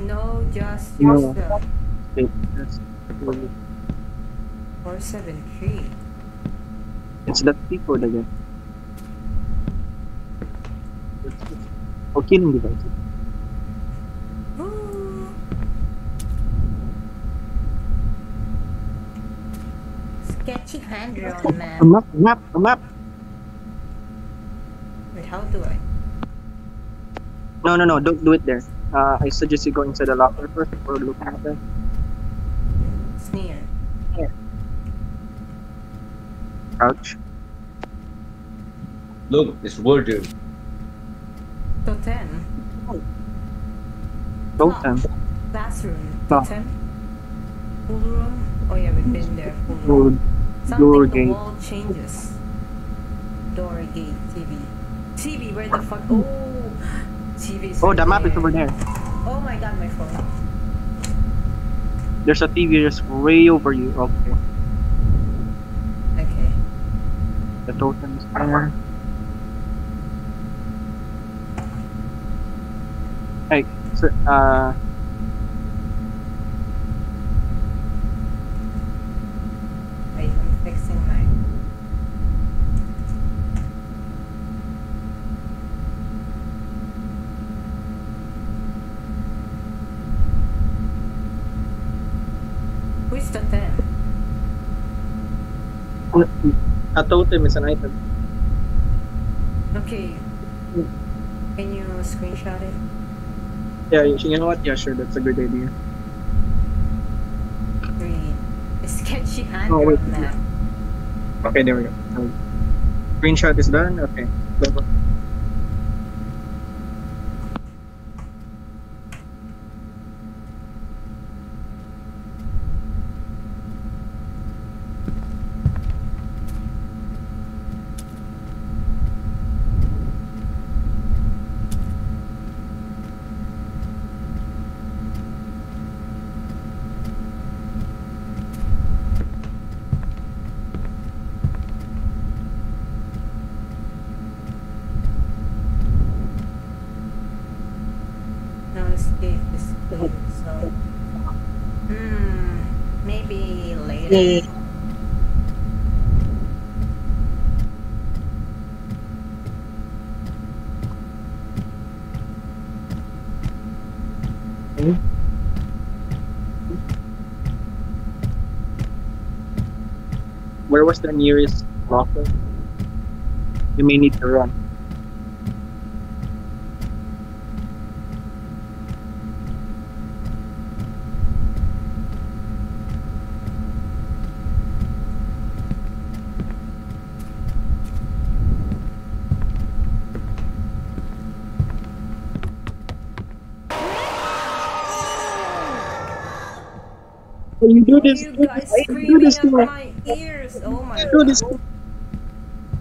No, just No. yourself. Uh, Wait, that's, Four seven three. it's that people again. Oh, killing device. Ooh. Sketchy hand drawn A man. map, a map, a map. Wait, how do I? No, no, no, don't do it there. Uh, I suggest you go inside the locker first before looking at that. Sneer. Crouch. Look, it's Warden. Totem. Totem. Classroom. Ah. Totem. Pool room. Oh yeah, we've been there. Pool room. Something door gate. wall changes. Door gate. TV. TV. Where the fuck? Oh. TV. Oh, right the map is over there. Oh my god, my phone. There's a TV just way over you. Okay. Okay. The totem is there. Hey, so, uh, Wait, I'm fixing my. Who is Totem? A totem is an item. Okay. Can you screenshot it? Yeah, you know what? Yeah, sure, that's a good idea. Green. Sketchy oh, hand Oh, wait. map. Okay, there we go. Screenshot is done. Okay. Go, go. No escape is clear, so. Hmm. Where was the nearest locker? You may need to run. this. You guys screaming at my ears. Oh my do this. god.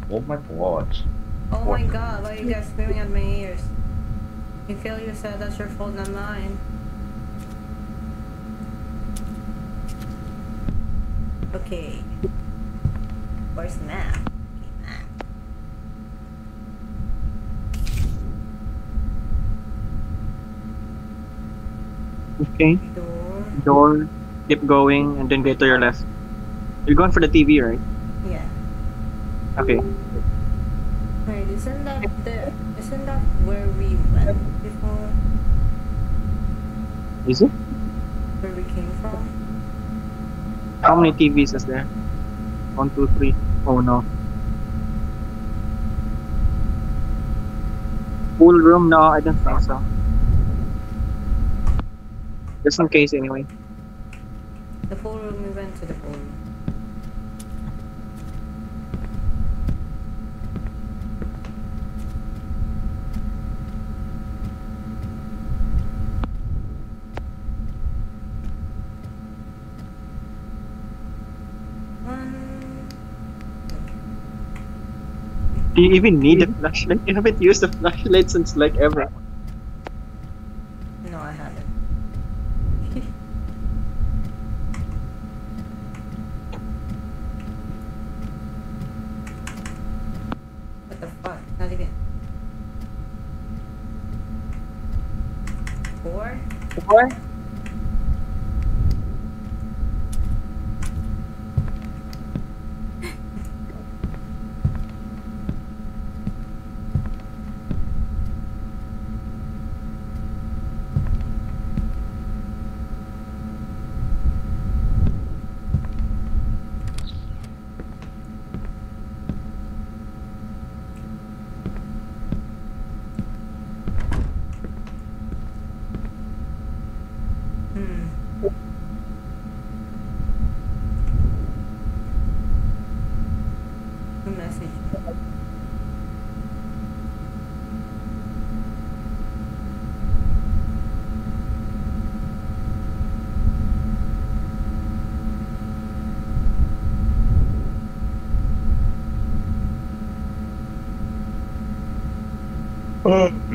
Oh my god. Oh my god, why are you guys screaming at my ears? You feel you said that's your fault, not mine. Okay. Where's Matt? Okay. Door. Door. Keep going and then go to your left. You're going for the TV, right? Yeah. Okay. Wait, isn't that the isn't that where we went before? Is it? Where we came from? How many TVs is there? One, two, three. Oh no. Pool room? No, I don't think so. Just in case, anyway. The pool room. We went to the pool room. Do you even need a flashlight? You haven't used a flashlight since like ever. No, I haven't. what the fuck? Not even. Four? What? Hmm. A message.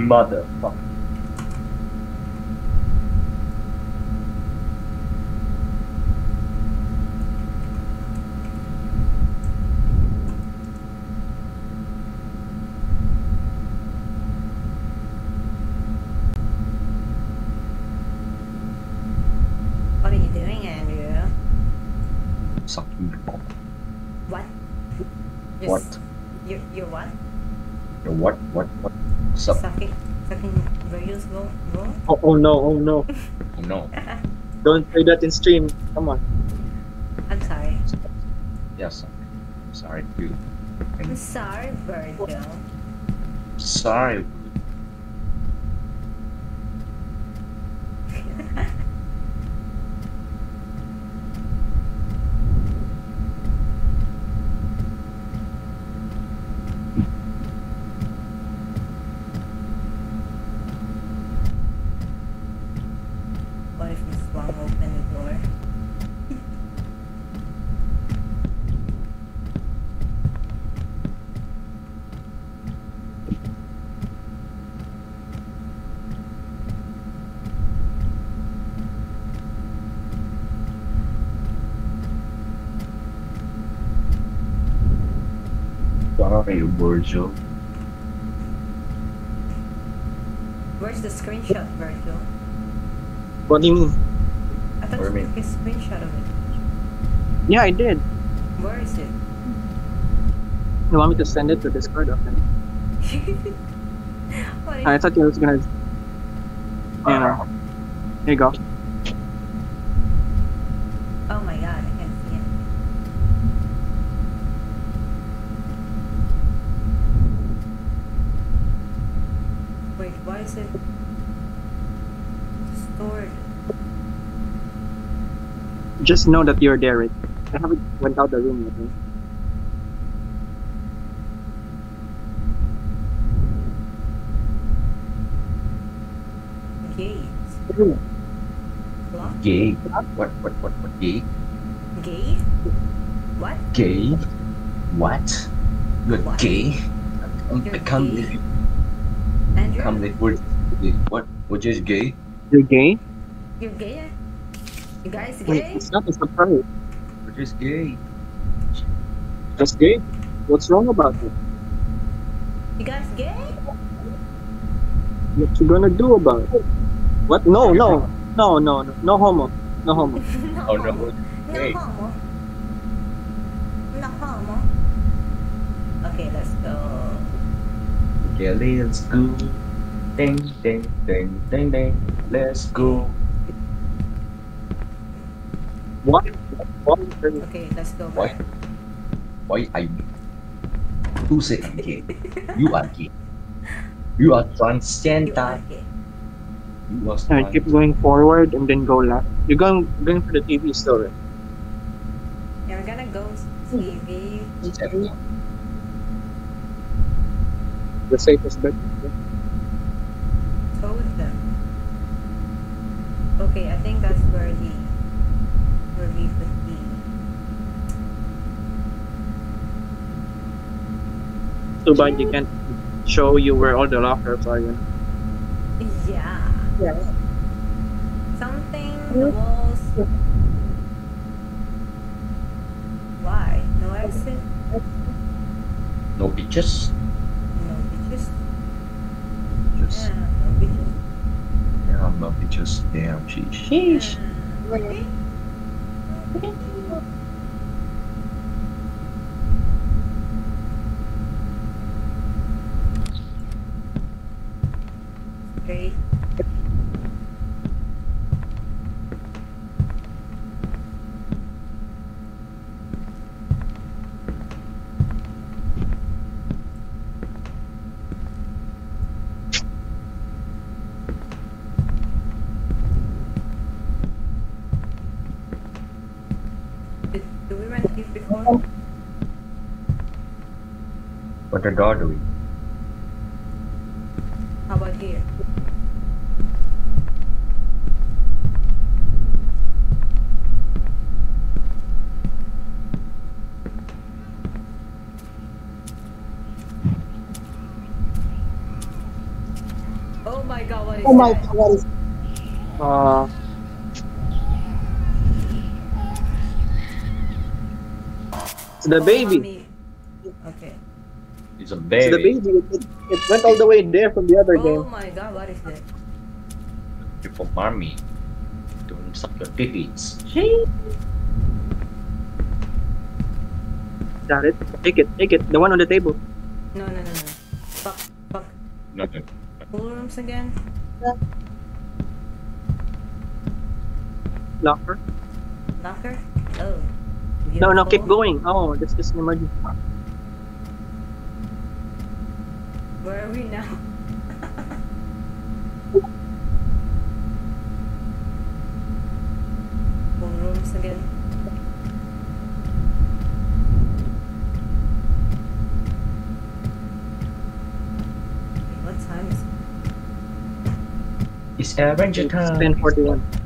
Motherfucker. What are you doing, Andrew? Sucking cock. What? You're What? s- You're, you're what? What? What? What? Suck? Sucking, sucking Virgil's go, go? Oh, oh no, oh no. Oh no. [LAUGHS] Don't say that in stream. Come on. I'm sorry. Yes. Sorry, dude. I'm sorry, Virgil. Sorry. What if you swung open the door? Sorry, Virgil. Where's the screenshot, Virgil? What do you mean? I thought What do you you took a screenshot of it. Yeah, I did. Where is it? You want me to send it to Discord? Okay. what is [LAUGHS] I thought you was gonna. You know. Here you go. Oh my god, I can't see it. Wait, why is it stored? Just know that you're there. Right? I haven't went out the room yet. Right? Gate. Ooh. Block? Gay. What? What? What? What? Gay? Gay? What? Gay? What? You're What? gay? Um, You're I can't gay? believe. Andrew? Can't believe we're what? Which is gay? You're gay? You're gay? You guys Wait, gay? it's not a surprise. We're just gay. That's gay. What's wrong about it? You guys gay? What you gonna do about it? What? No, no, no, no, no, no homo, no homo. [LAUGHS] no. Oh no. homo. No homo. No homo. Okay, let's go. Okay, let's go. Ding, ding, ding, ding, ding. Let's go. What? What? Okay, let's go. Why? Why are you? Who said I'm gay? You are gay. You are You are gay. You are Alright, keep going forward and then go left. You're going going for the TV still, right? And we're gonna go hmm. TV. The safest bet. Told them. Okay, I think that's where the where we put the Too bad you can't show you where all the lockers are. You know? yeah. Yeah. Something hmm? the walls. Why? No exit? No bitches. No bitches? Just Yeah, no bitches. yeah, no bitches. Damn, sheesh. Yeah. Straight. Did, do we rent these before? What the door doing? How about here? Oh my god, what is Oh my that? god, what is Uh, it's the Oh, baby. Mommy. Okay. It's a It's baby. the baby. It, it, it went all the way there from the other Oh game. Oh my god, what is that? For mommy. Don't suck your titties. Got it. Take it. Take it. The one on the table. No, no, no, no. Fuck, fuck. No, no. Pool rooms again? Locker. Locker? Oh. No, no. Keep going. Oh, this is an emergency. Where are we now? Pool rooms again. What time is it? It's Avenger It's time. 10:41.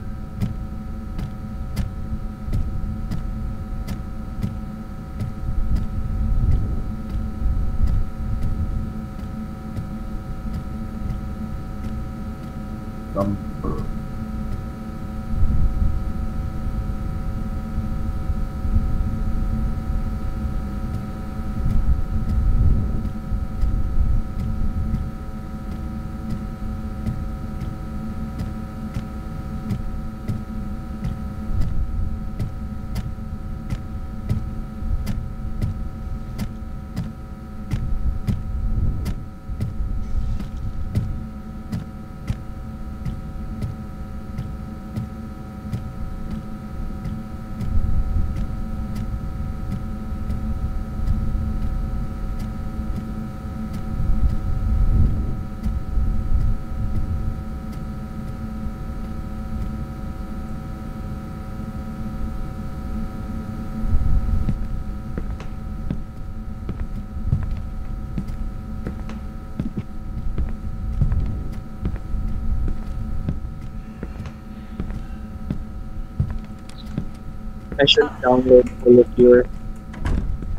I should download all of your.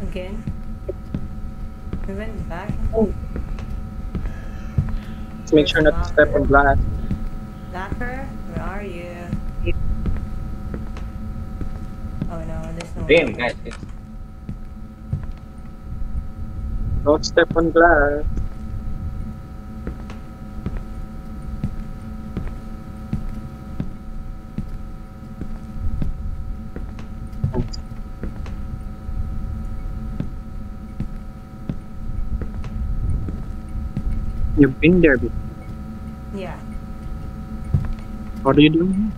Again? We went back? Let's make sure not to step on glass. Locker? Where are you? Oh no, there's Damn, guys. Don't step on glass. You've been there before. Yeah. What are you doing?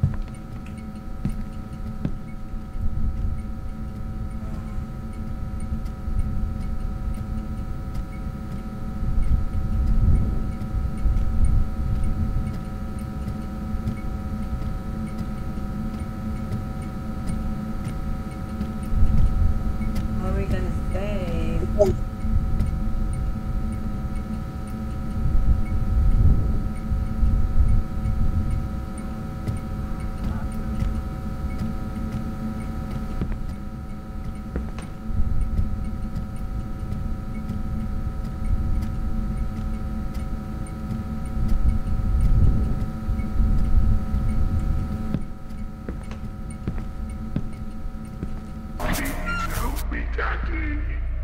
What are we gonna say?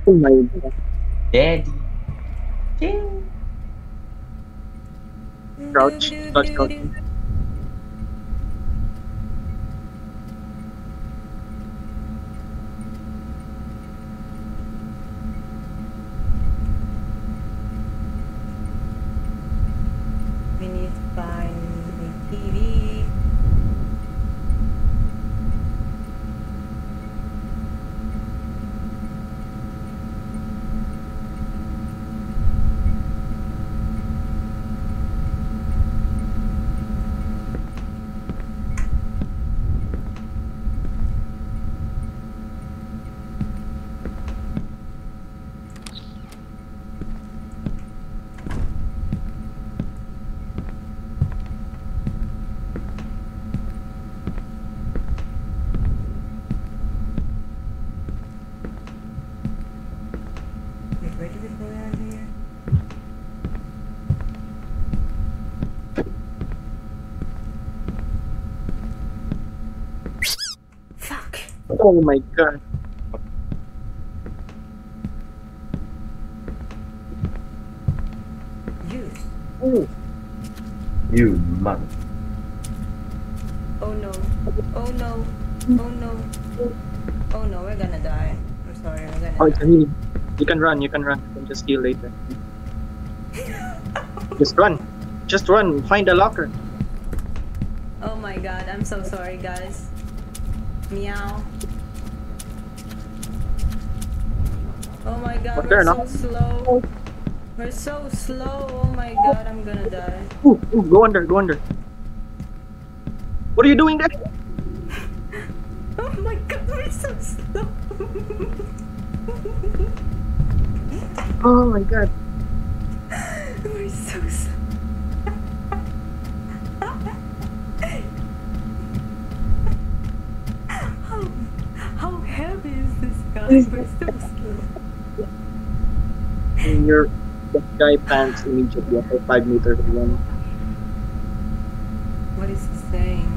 Oh my god. Daddy. Crouch, crouch, crouch. We need to find the TV. Wait, where did we go out of here? Fuck! Oh my god. Use. You man. Oh no. Oh no. Oh no. Oh no, we're gonna die. I'm sorry, we're gonna Oh, die. can you, you can run, you can run. You can just heal later. [LAUGHS] just run. Just run. Find a locker. Oh my god, I'm so sorry, guys. Meow. Oh my god, What's we're so no? slow. We're so slow. Oh my god, I'm gonna die. Ooh, ooh, go under, go under. What are you doing there? [LAUGHS] Oh my god, we're so slow. [LAUGHS] Oh my god. Guy pants immediately after five meters away. What is he saying?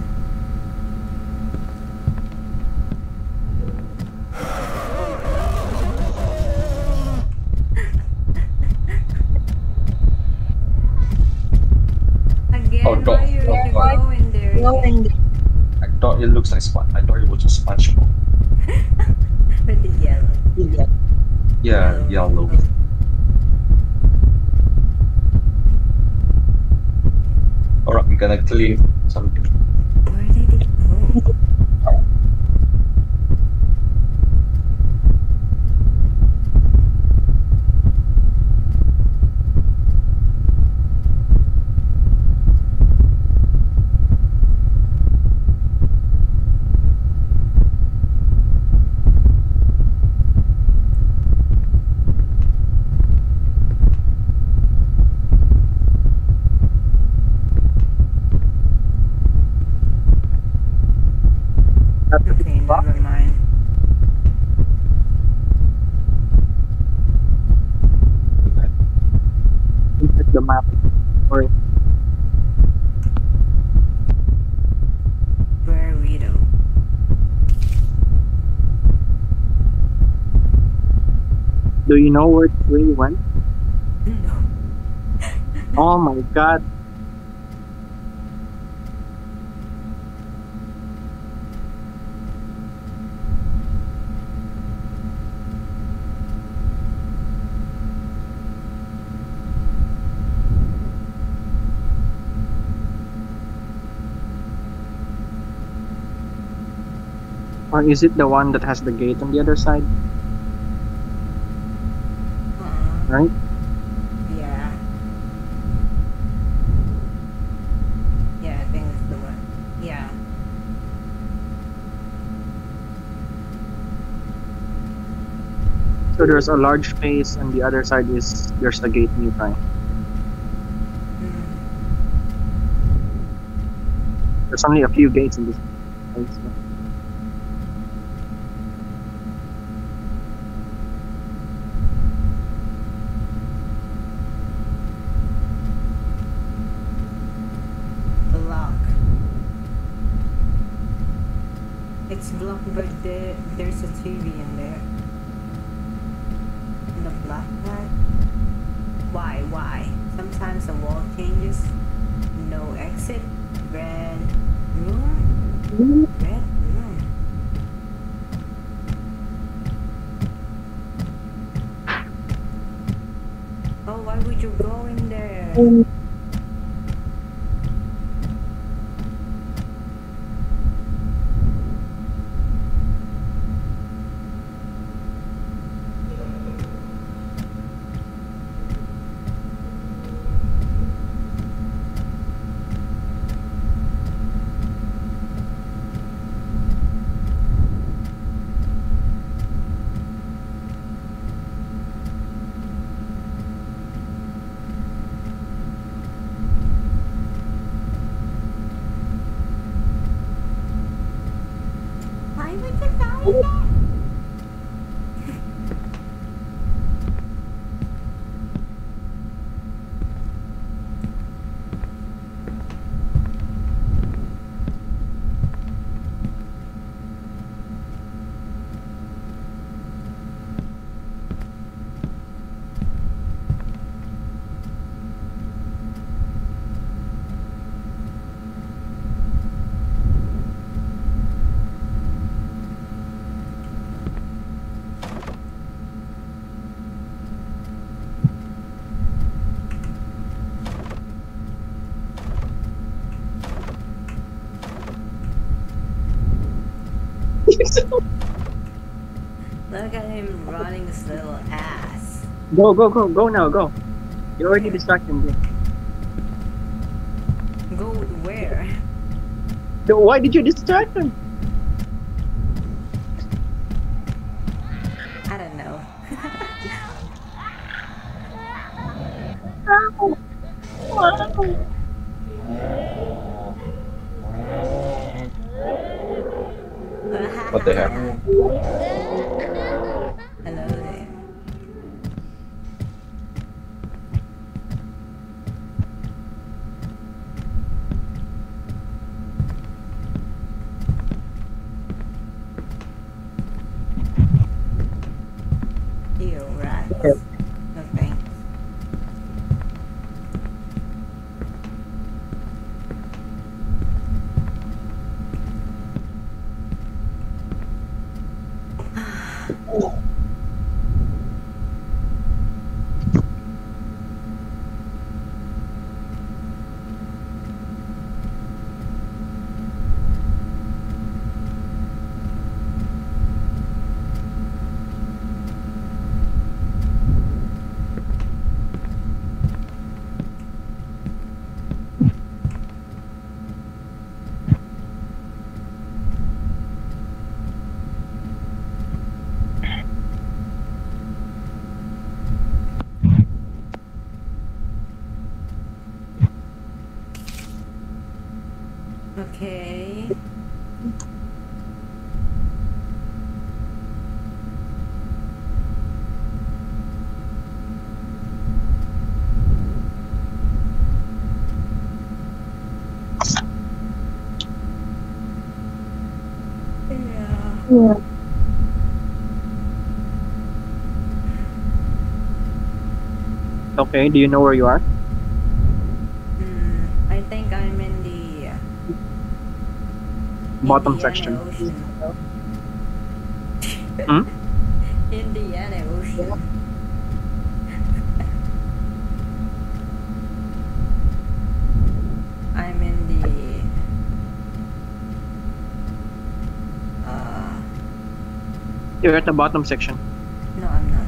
Again, Oh, God. why you Oh, you God. go in there? I thought it looks like sponge. I thought it was a SpongeBob. With the yellow. Yeah, yellow. Alright, I'm gonna clean something. Where did it go? Okay, never mind. Insert the map. Or Where are we though? Do you know where where you went? No. Oh my god. Or is it the one that has the gate on the other side? Right? Yeah. Yeah, I think it's the one. Yeah. So there's a large space and the other side is there's a gate nearby. There's only a few gates in this place. It's blocked, but there, there's a TV him running his little ass. Go, go, go, go now, go. You're already distracted. Go. Go where? So Why did you distract him? Okay, do you know where you are? Hmm, I think I'm in the uh, Bottom Indiana section. Ocean. Hmm? [LAUGHS] Indiana Ocean. [LAUGHS] I'm in the uh You're at the bottom section. no I'm not.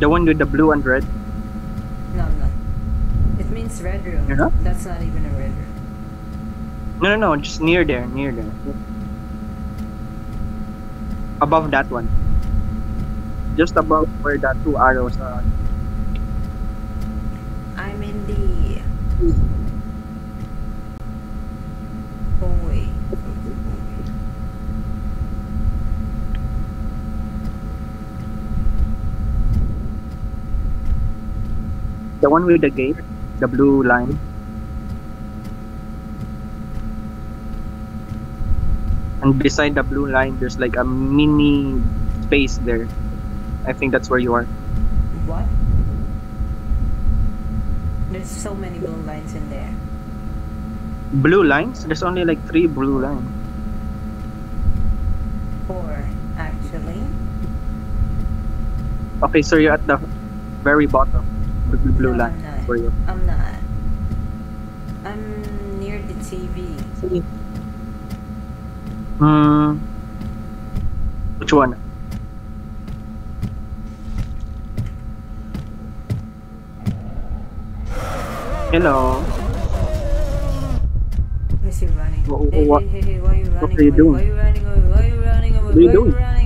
The one with the blue and red. No I'm not. It means red room. You're not? That's not even a red room. No, no, no, just near there, near there. Above that one. Just above where the two arrows are. I'm in the hallway. The one with the gate, the blue line. And beside the blue line, there's like a mini space there. I think that's where you are. What? There's so many blue lines in there. Blue lines? There's only like three blue lines. Four, actually. Okay, so you're at the very bottom. Blue No, line. I'm where you I'm not. I'm near the TV. Hmm. Which one? Hello. Why is he running? Wha- hey, what- hey, hey, hey, why are you running are you doing? Why are you running? Why are you running? What are you Why doing? running away?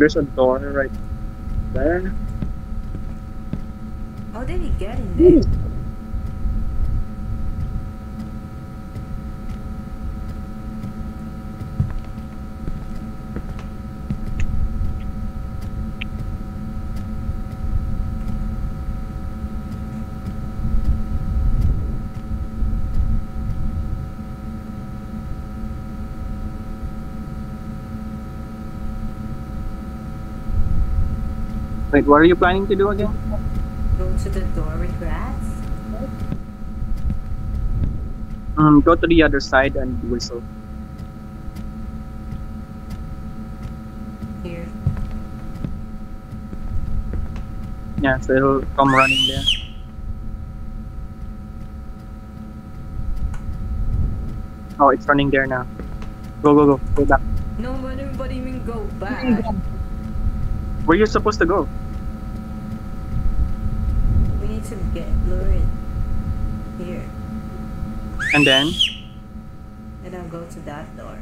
There's a door right there. How did he get in there? Wait, what are you planning to do again? Go to the door with rats? Um, go to the other side and whistle. Here. Yeah, so it'll come running there. Oh, it's running there now. Go, go, go. Go back. No, what, what do you mean go back? Where you supposed to go? We need to get lured. Here. And then? And then go to that door.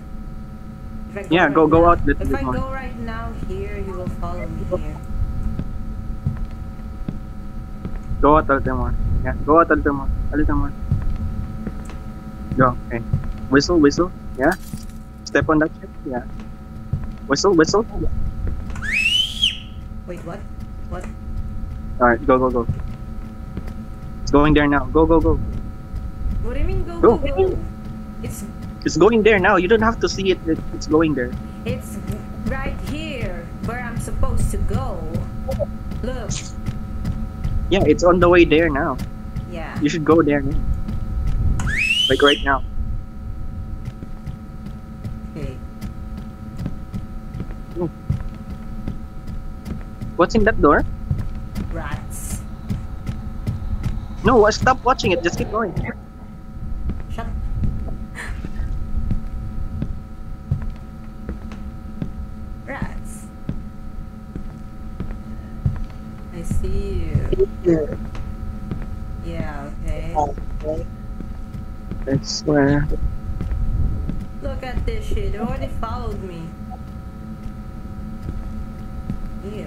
If I Yeah, right go- go now- out If I go right now here, he will follow me here. Go out a little more. Yeah, go out a little more. A little more. Go. Okay. Whistle, whistle. Yeah. Step on that shit. Yeah. Whistle, whistle. Wait, what? What? All right. Go, go, go. It's going there now. Go, go, go. What do you mean go Go. go go? It's It's going there now. You don't have to see it. it it's going there. it's right here where I'm supposed to go. Look. Yeah, it's on the way there now. Yeah. You should go there now. Like right now. Okay. What's in that door? Rats. No, stop watching it. Just keep going. Shut. Rats. I see you. Yeah, okay. I swear. Look at this shit. It already followed me. Ew.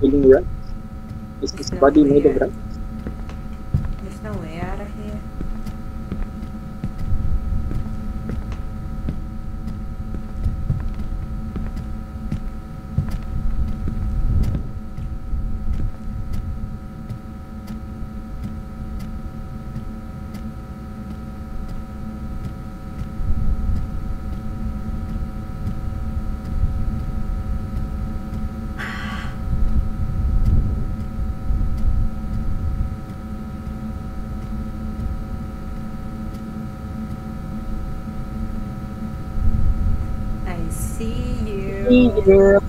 Feeling rats? Is this body made of rats? There's no way out of here. I see you.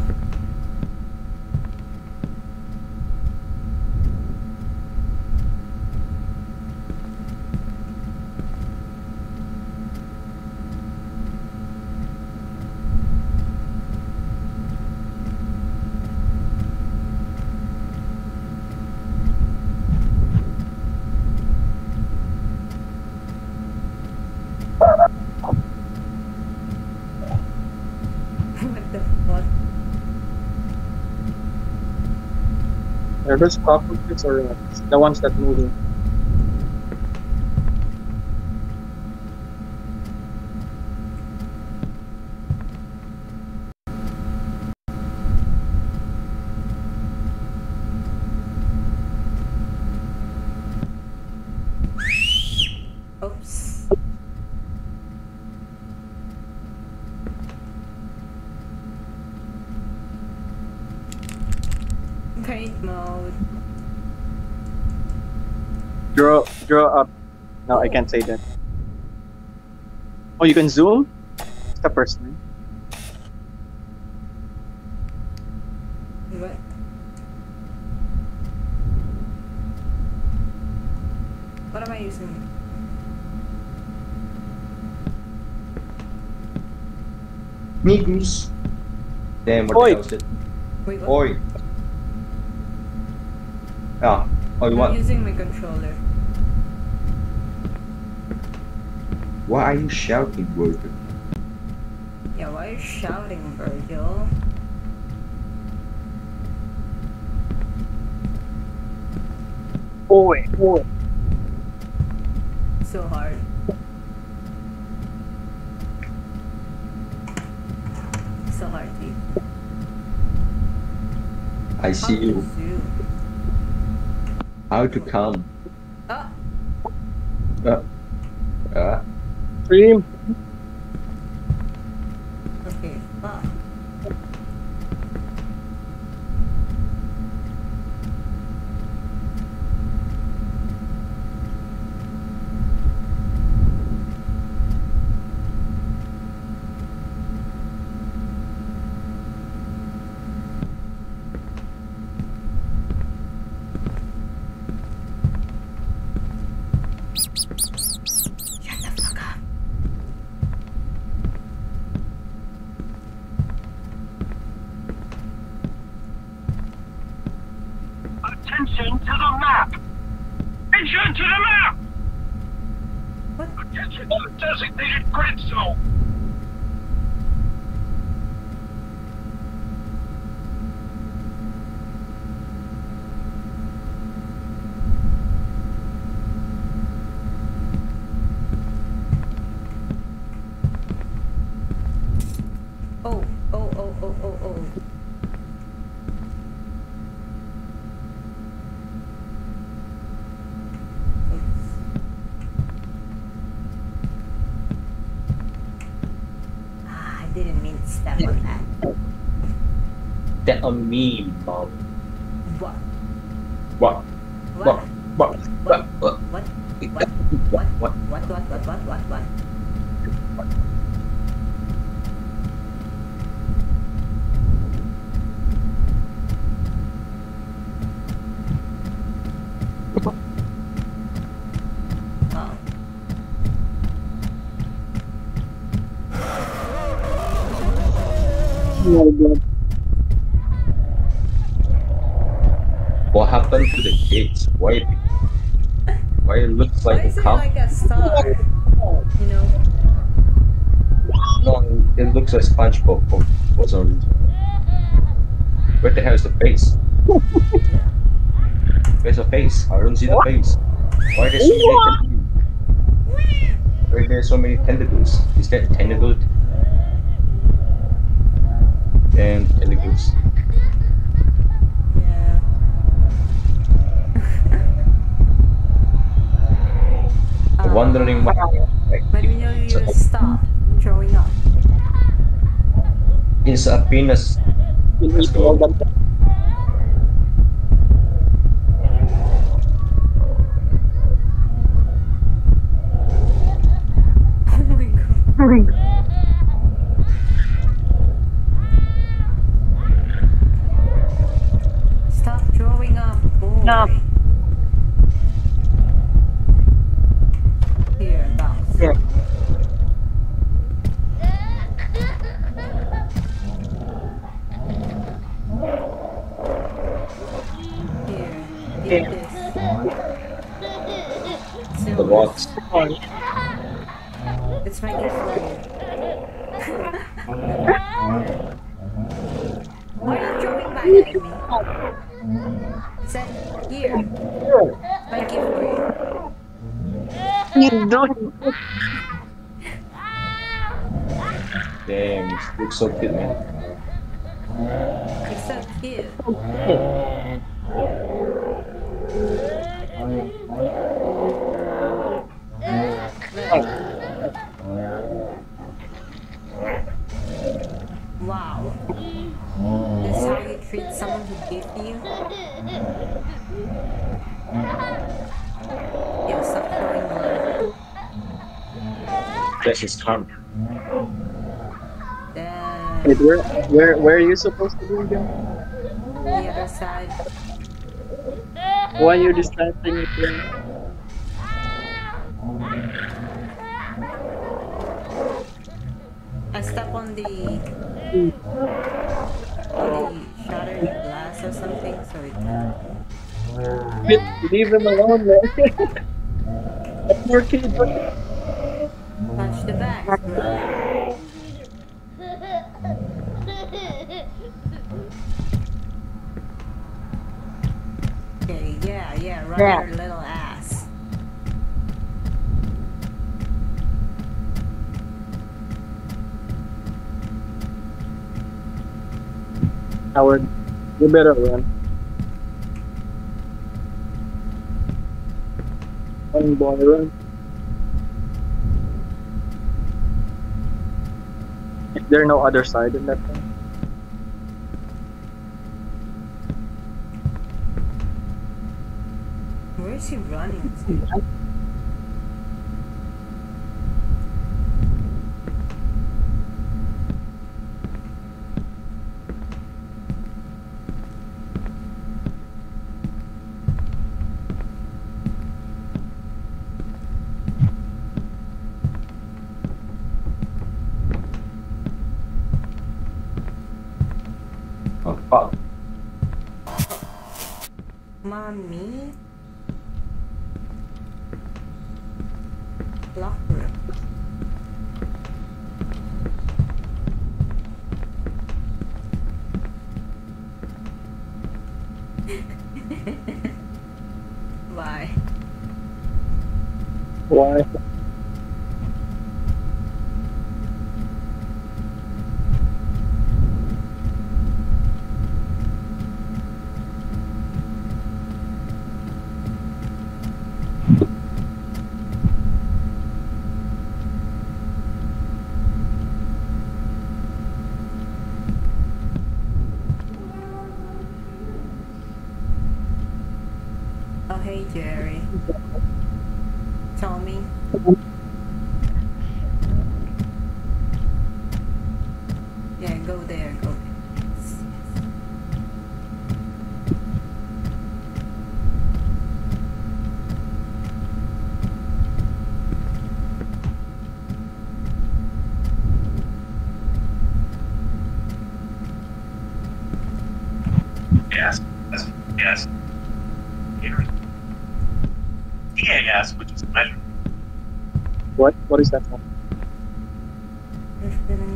what the fuck? Are those cockroaches or? The ones that moving. No, I can't say that. Oh, you can zoom? It's the first one. What? What am I using? Migus. Damn, what Oi. the hell is it? Wait, what? Oi. Ah, oi, I'm what? using my controller. Why are you shouting, Virgil? Yeah, why are you shouting, Virgil? Oi, oi. So hard. So hard to use. I see How to you. zoom. How to come? Oh, Ah, Stream. Okay, a meme, Bob. See the face. Why are there so many tentacles? Why are there so many tentacles? Is that tentacle? And tentacles. Yeah. I'm wondering why. Um, like, When will you stop throwing up? it's a penis. Let's go. Oh my god. Stop throwing up, boy. No. Here, bounce. Yeah. Here, Yeah. eat this. The box. It's my gift for you. Why are you throwing back at me? I said, here. My gift for you. Damn, it looks so cute, man. It's so cute. That's his karma. Then Wait, where, where, where are you supposed to be again? the other side. Why are you distracting me? here? I step on the on the shattered glass or something, so it leave him alone, man. a [LAUGHS] Poor kid. touch the back. bro. Okay, yeah, yeah, run Yeah. your little ass. Howard, you better run. Run, boy, run. There no other side in that thing? Where is he running to? from me. DAS, which is measure. What? What is that one? You're feeling?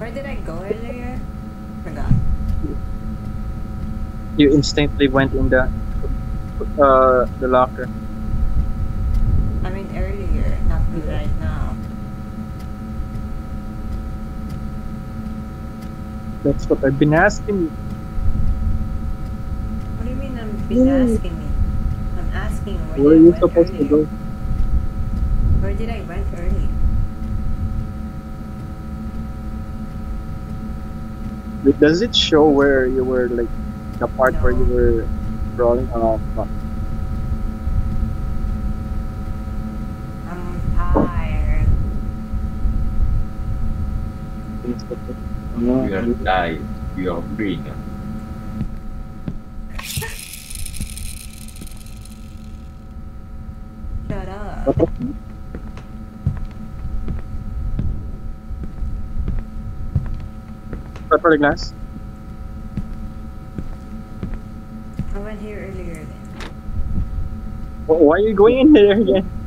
Where did I go earlier? Forgot. You instantly went in the uh the locker. I mean earlier, not right now. That's what I've been asking you. What do you mean I'm been asking me? I'm asking you where, Where are you supposed to go? Where did I went earlier? Does it show where you were like the part where you were crawling? Oh fuck. I'm tired. We are die. We are green. Shut up. Pepper glass. I went here earlier Why are you going in there again?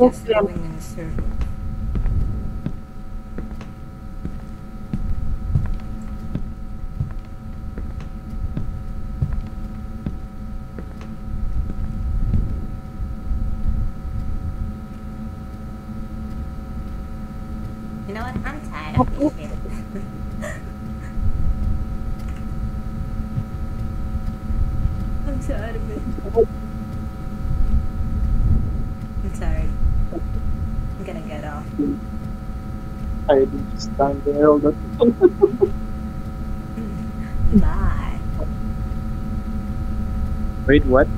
Okay, I'm just going in a circle. You know what? I'm tired of being here. I'm tired of it. I'm tired. I'm gonna get off. I stand there the Bye. Wait, what?